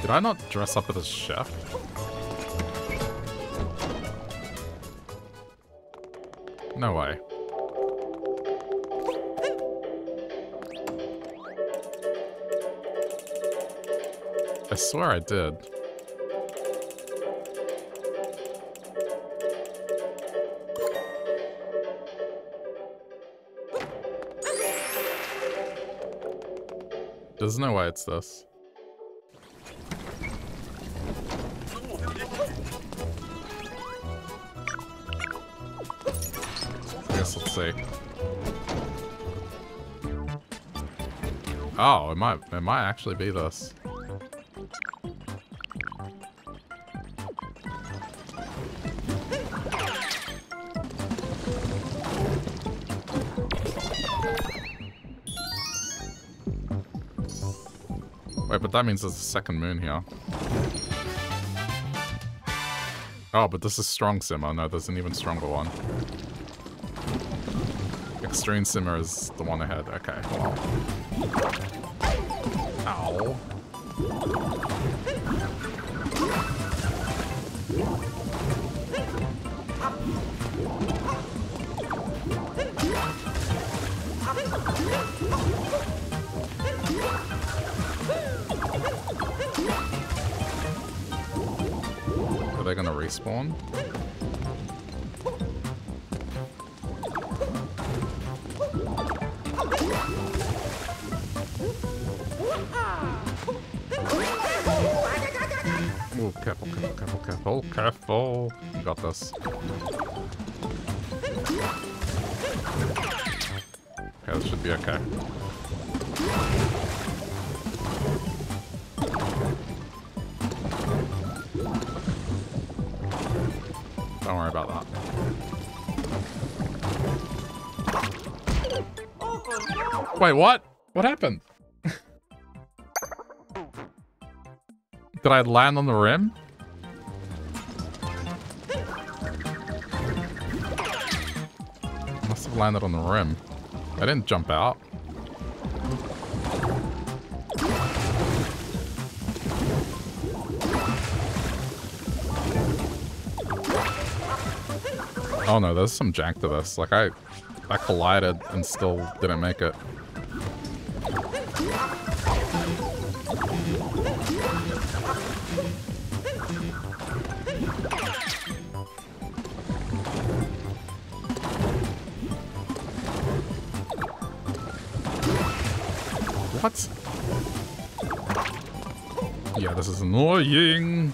Did I not dress up as a chef? No way. I swear I did. There's no way it's this. I guess let's see. Oh, it might it might actually be this. That means there's a second moon here. Oh, but this is strong simmer. No, there's an even stronger one. Extreme simmer is the one ahead. Okay, Ow. Respawn. Oh, careful, careful, careful, careful, careful. You got this. Okay, this should be okay. Wait, what? What happened? Did I land on the rim? I must have landed on the rim. I didn't jump out. Oh no, there's some jank to this. Like I, I collided and still didn't make it. Annoying.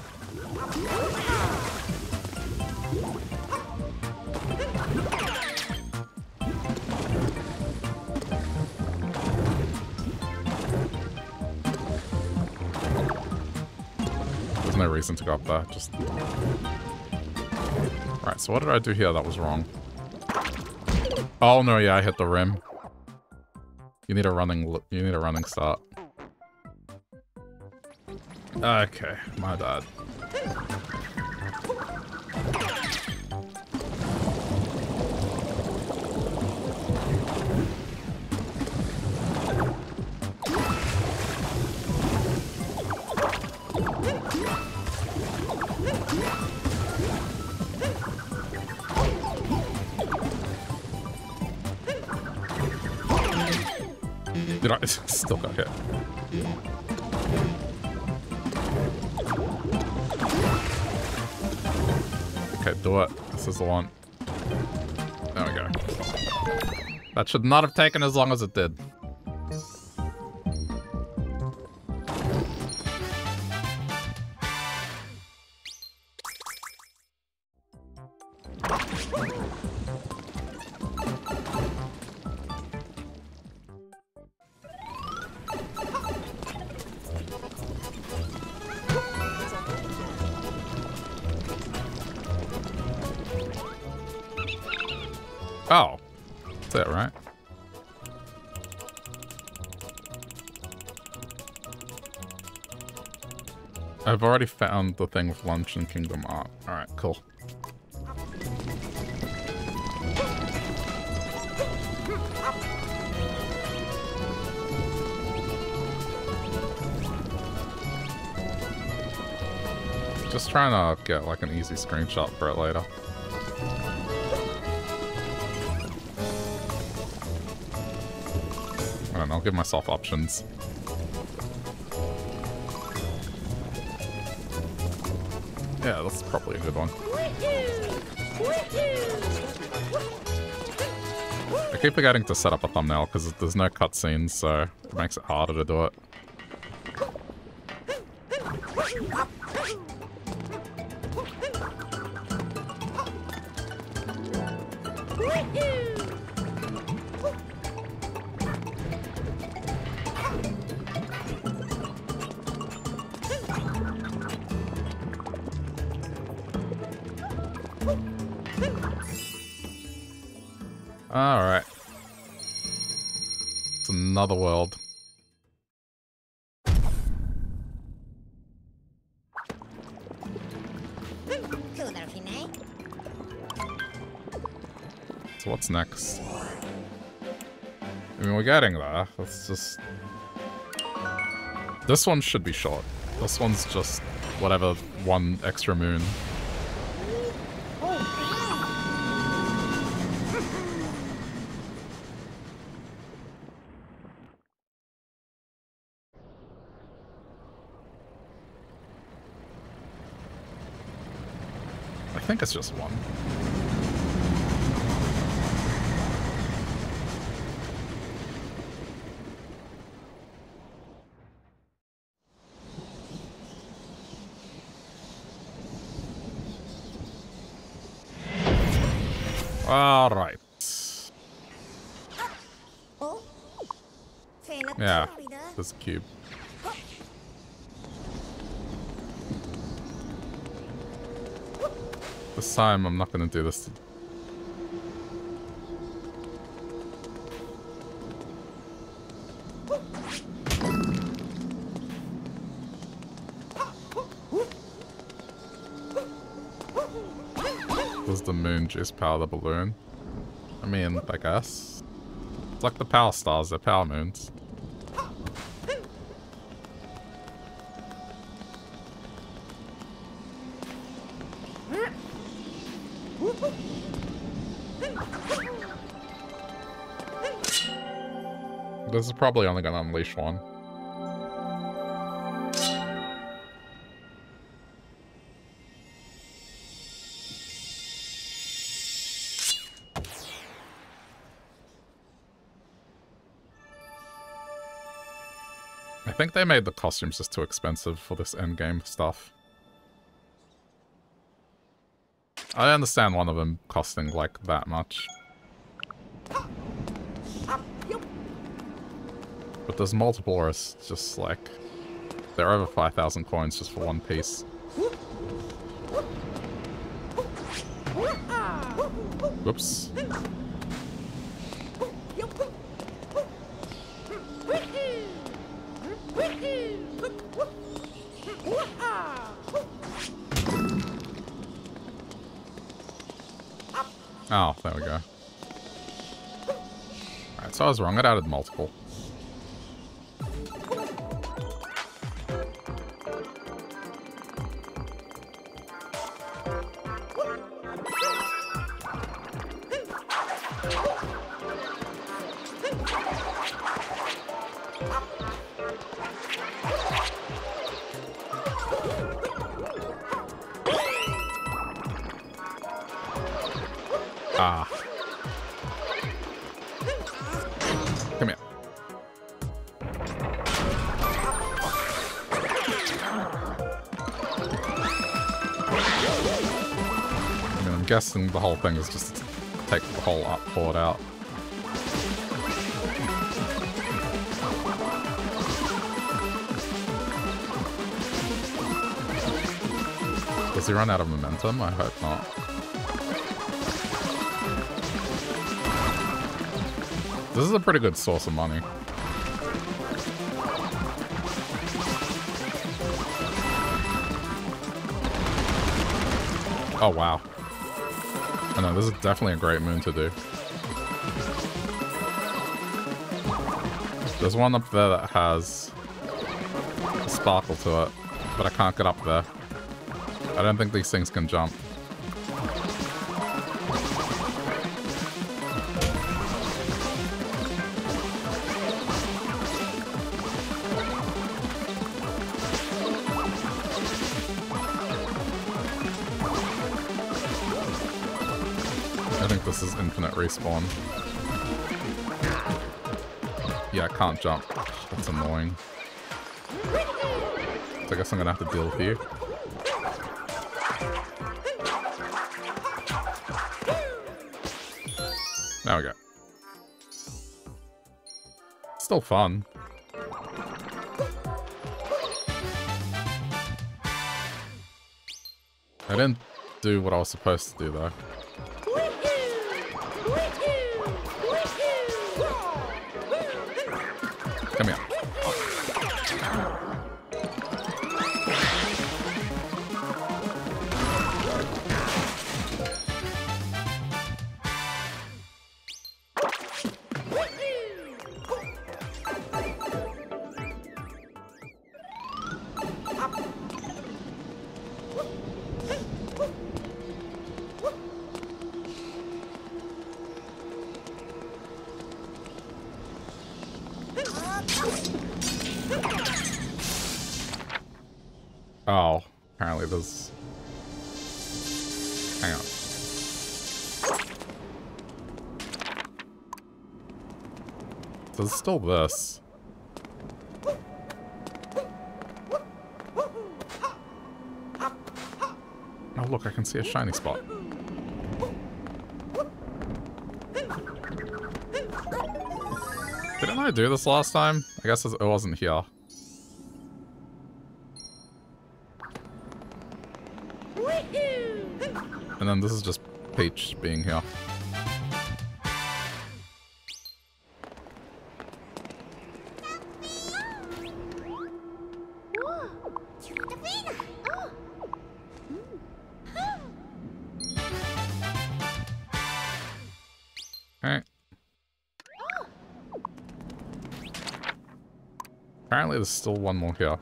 There's no reason to go up there, just... Right, so what did I do here that was wrong? Oh no, yeah, I hit the rim. You need a running you need a running start. Okay, my bad. Did I [LAUGHS] still got hit? Okay, do it. This is the one. There we go. That should not have taken as long as it did. Already found the thing with Luncheon Kingdom Art. Alright, cool. Just trying to get like an easy screenshot for it later. I don't know, I'll give myself options. Yeah, that's probably a good one. I keep forgetting to set up a thumbnail because there's no cutscenes, so it makes it harder to do it. Let's just... This one should be short. This one's just whatever one extra moon. I think it's just one. All right. Yeah, this cube. This time I'm not gonna do this. Does the moon just power the balloon? I mean, I guess. It's like the power stars, they're power moons. This is probably only gonna unleash one. I think they made the costumes just too expensive for this endgame stuff. I understand one of them costing like that much. But there's multiple or it's just like... They're over 5,000 coins just for one piece. Whoops. Oh, there we go. Alright, so I was wrong. It added multiple. I hope not. This is a pretty good source of money. Oh, wow. I know, this is definitely a great moon to do. There's one up there that has a sparkle to it, but I can't get up there. I don't think these things can jump. I think this is infinite respawn. Yeah, I can't jump. That's annoying. So I guess I'm gonna have to deal with you. Still fun. I didn't do what I was supposed to do though. Still this. Oh look, I can see a shiny spot. Didn't I do this last time? I guess it wasn't here. And then this is just Peach being here. Apparently there's still one more here.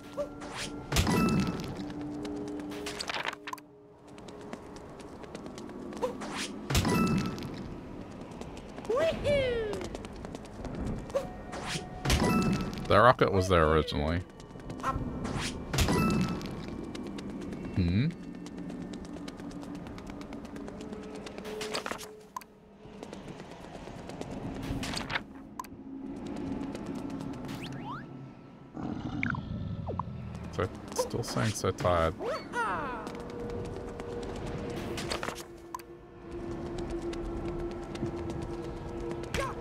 The rocket was there originally. So tired.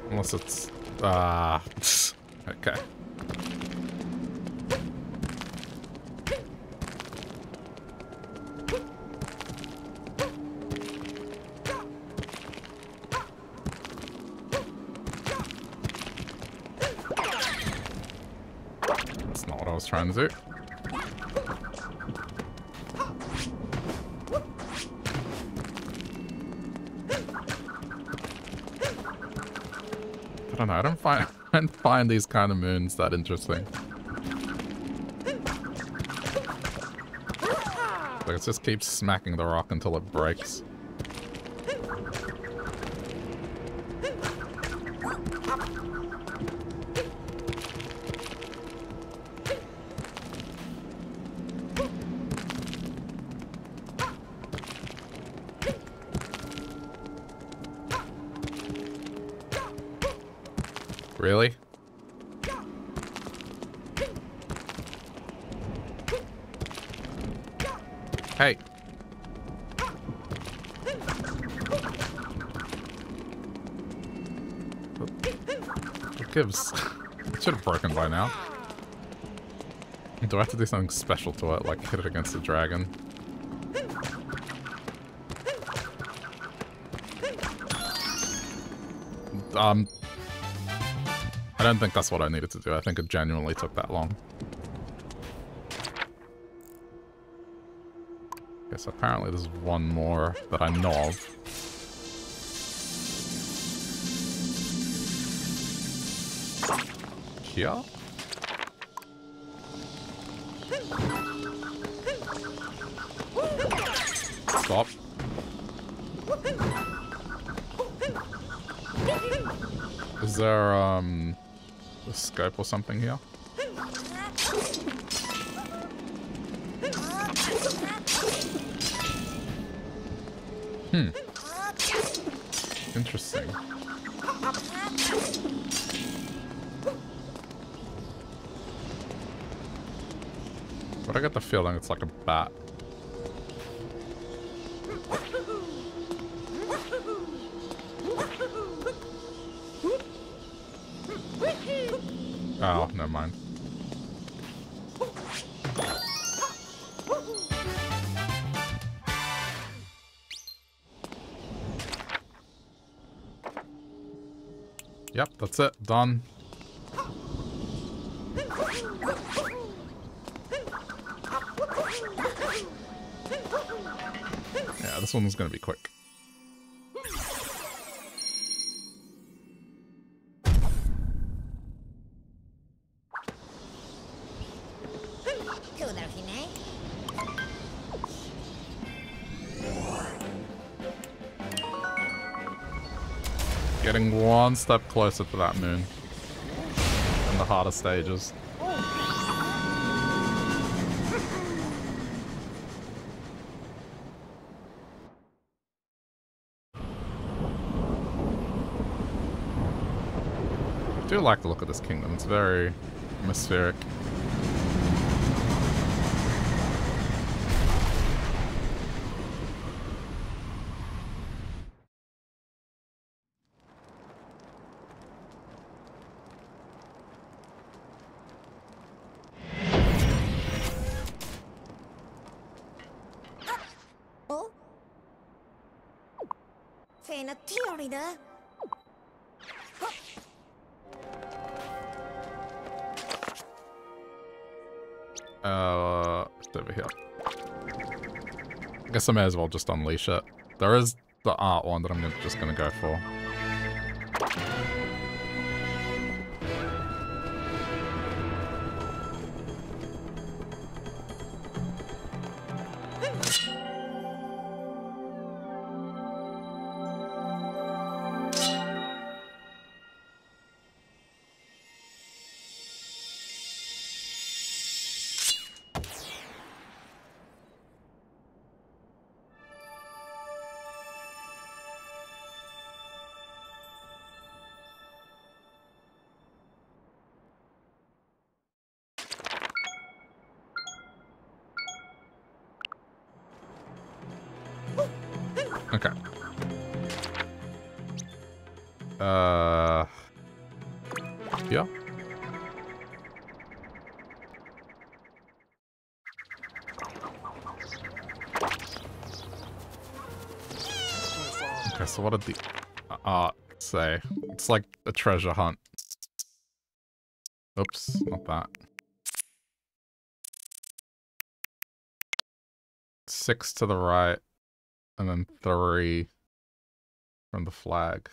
Unless it's... Ah... [LAUGHS] okay. Don't find [LAUGHS] find these kind of moons that interesting. It just keeps smacking the rock until it breaks. Really? Hey. It gives... it [LAUGHS] should have broken by now. Do I have to do something special to it, like hit it against the dragon? Um, I don't think that's what I needed to do. I think it genuinely took that long. Guess apparently there's one more that I know of. Here? Stop. Is there, um, a scope or something here? Hmm. Interesting. But I get the feeling it's like a bat. Done. Yeah, this one's gonna be quick. One step closer to that moon. In the harder stages. I do like the look of this kingdom. It's very atmospheric. I may as well just unleash it. There is the art one that I'm just gonna go for. Okay. Uh... Yeah. Okay, so what did the art say? It's like a treasure hunt. Oops, not that. Six to the right, and then three from the flag.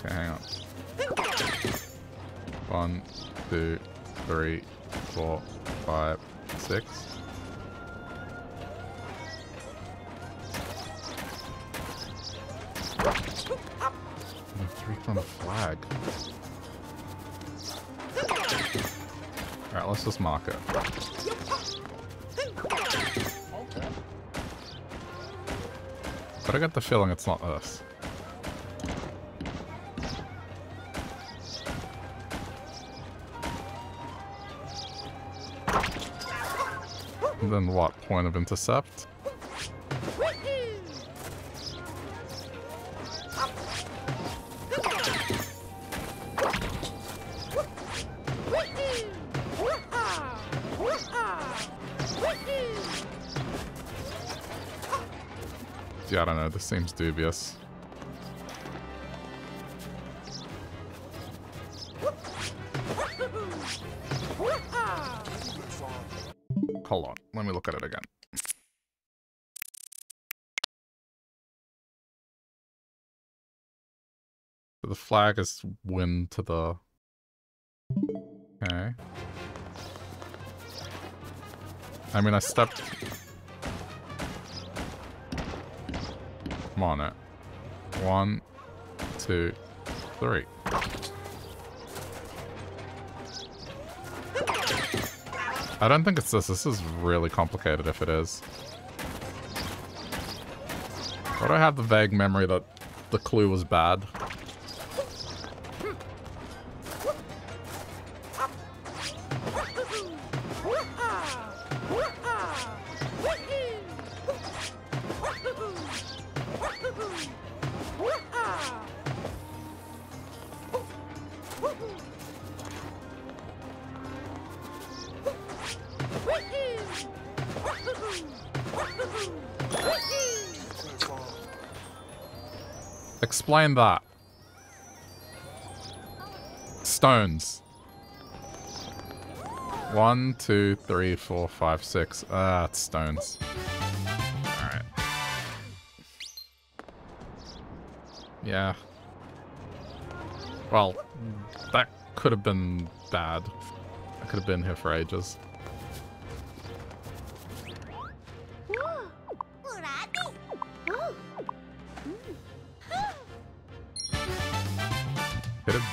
Okay, hang on. One, two, three, four, five, six. From flag. Alright, let's just mark it. But I got the feeling it's not us. Then what? Point of intercept? This seems dubious. Hold on. Let me look at it again. So the flag is wind to the... Okay. I mean, I stepped... Come on, it. One, two, three. I don't think it's this. This is really complicated if it is. But I have the vague memory that the clue was bad. Explain that. Stones. One, two, three, four, five, six. Ah, it's stones. Alright. Yeah. Well, that could have been bad. I could have been here for ages.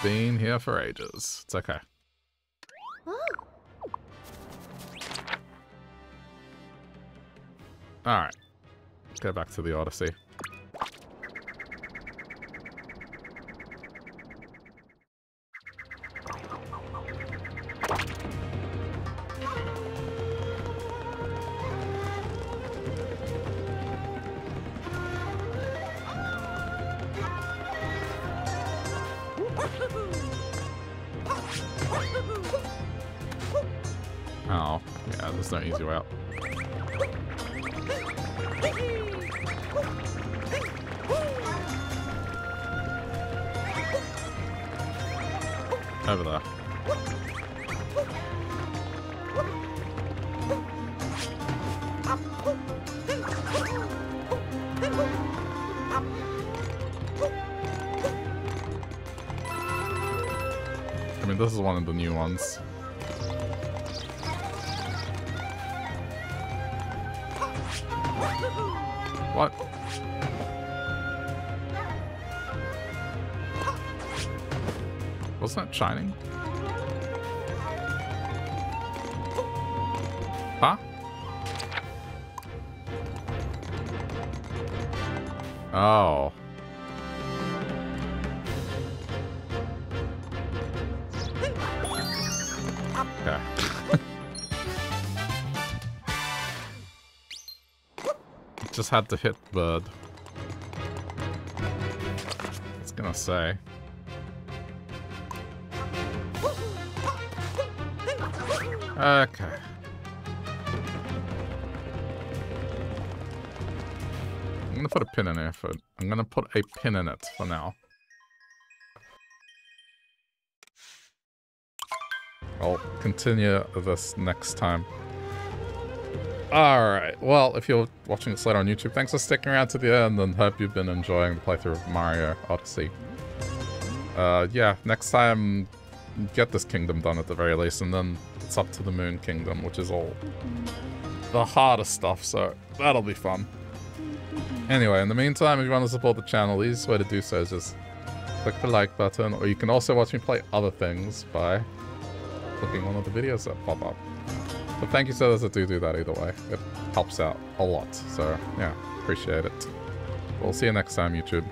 Been here for ages. It's okay. Oh. Alright. Go back to the Odyssey. Just had to hit bird. I was gonna say. Okay. I'm gonna put a pin in there for I'm gonna put a pin in it for now. I'll continue this next time. Alright, well, if you're watching this later on YouTube, thanks for sticking around to the end and hope you've been enjoying the playthrough of Mario Odyssey. Uh, yeah, next time, get this kingdom done at the very least, and then it's up to the Moon Kingdom, which is all the harder stuff, so that'll be fun. Anyway, in the meantime, if you want to support the channel, the easiest way to do so is just click the like button, or you can also watch me play other things by clicking one of the videos that pop up. But thank you to those that do do that either way. It helps out a lot. So, yeah, appreciate it. We'll see you next time, YouTube.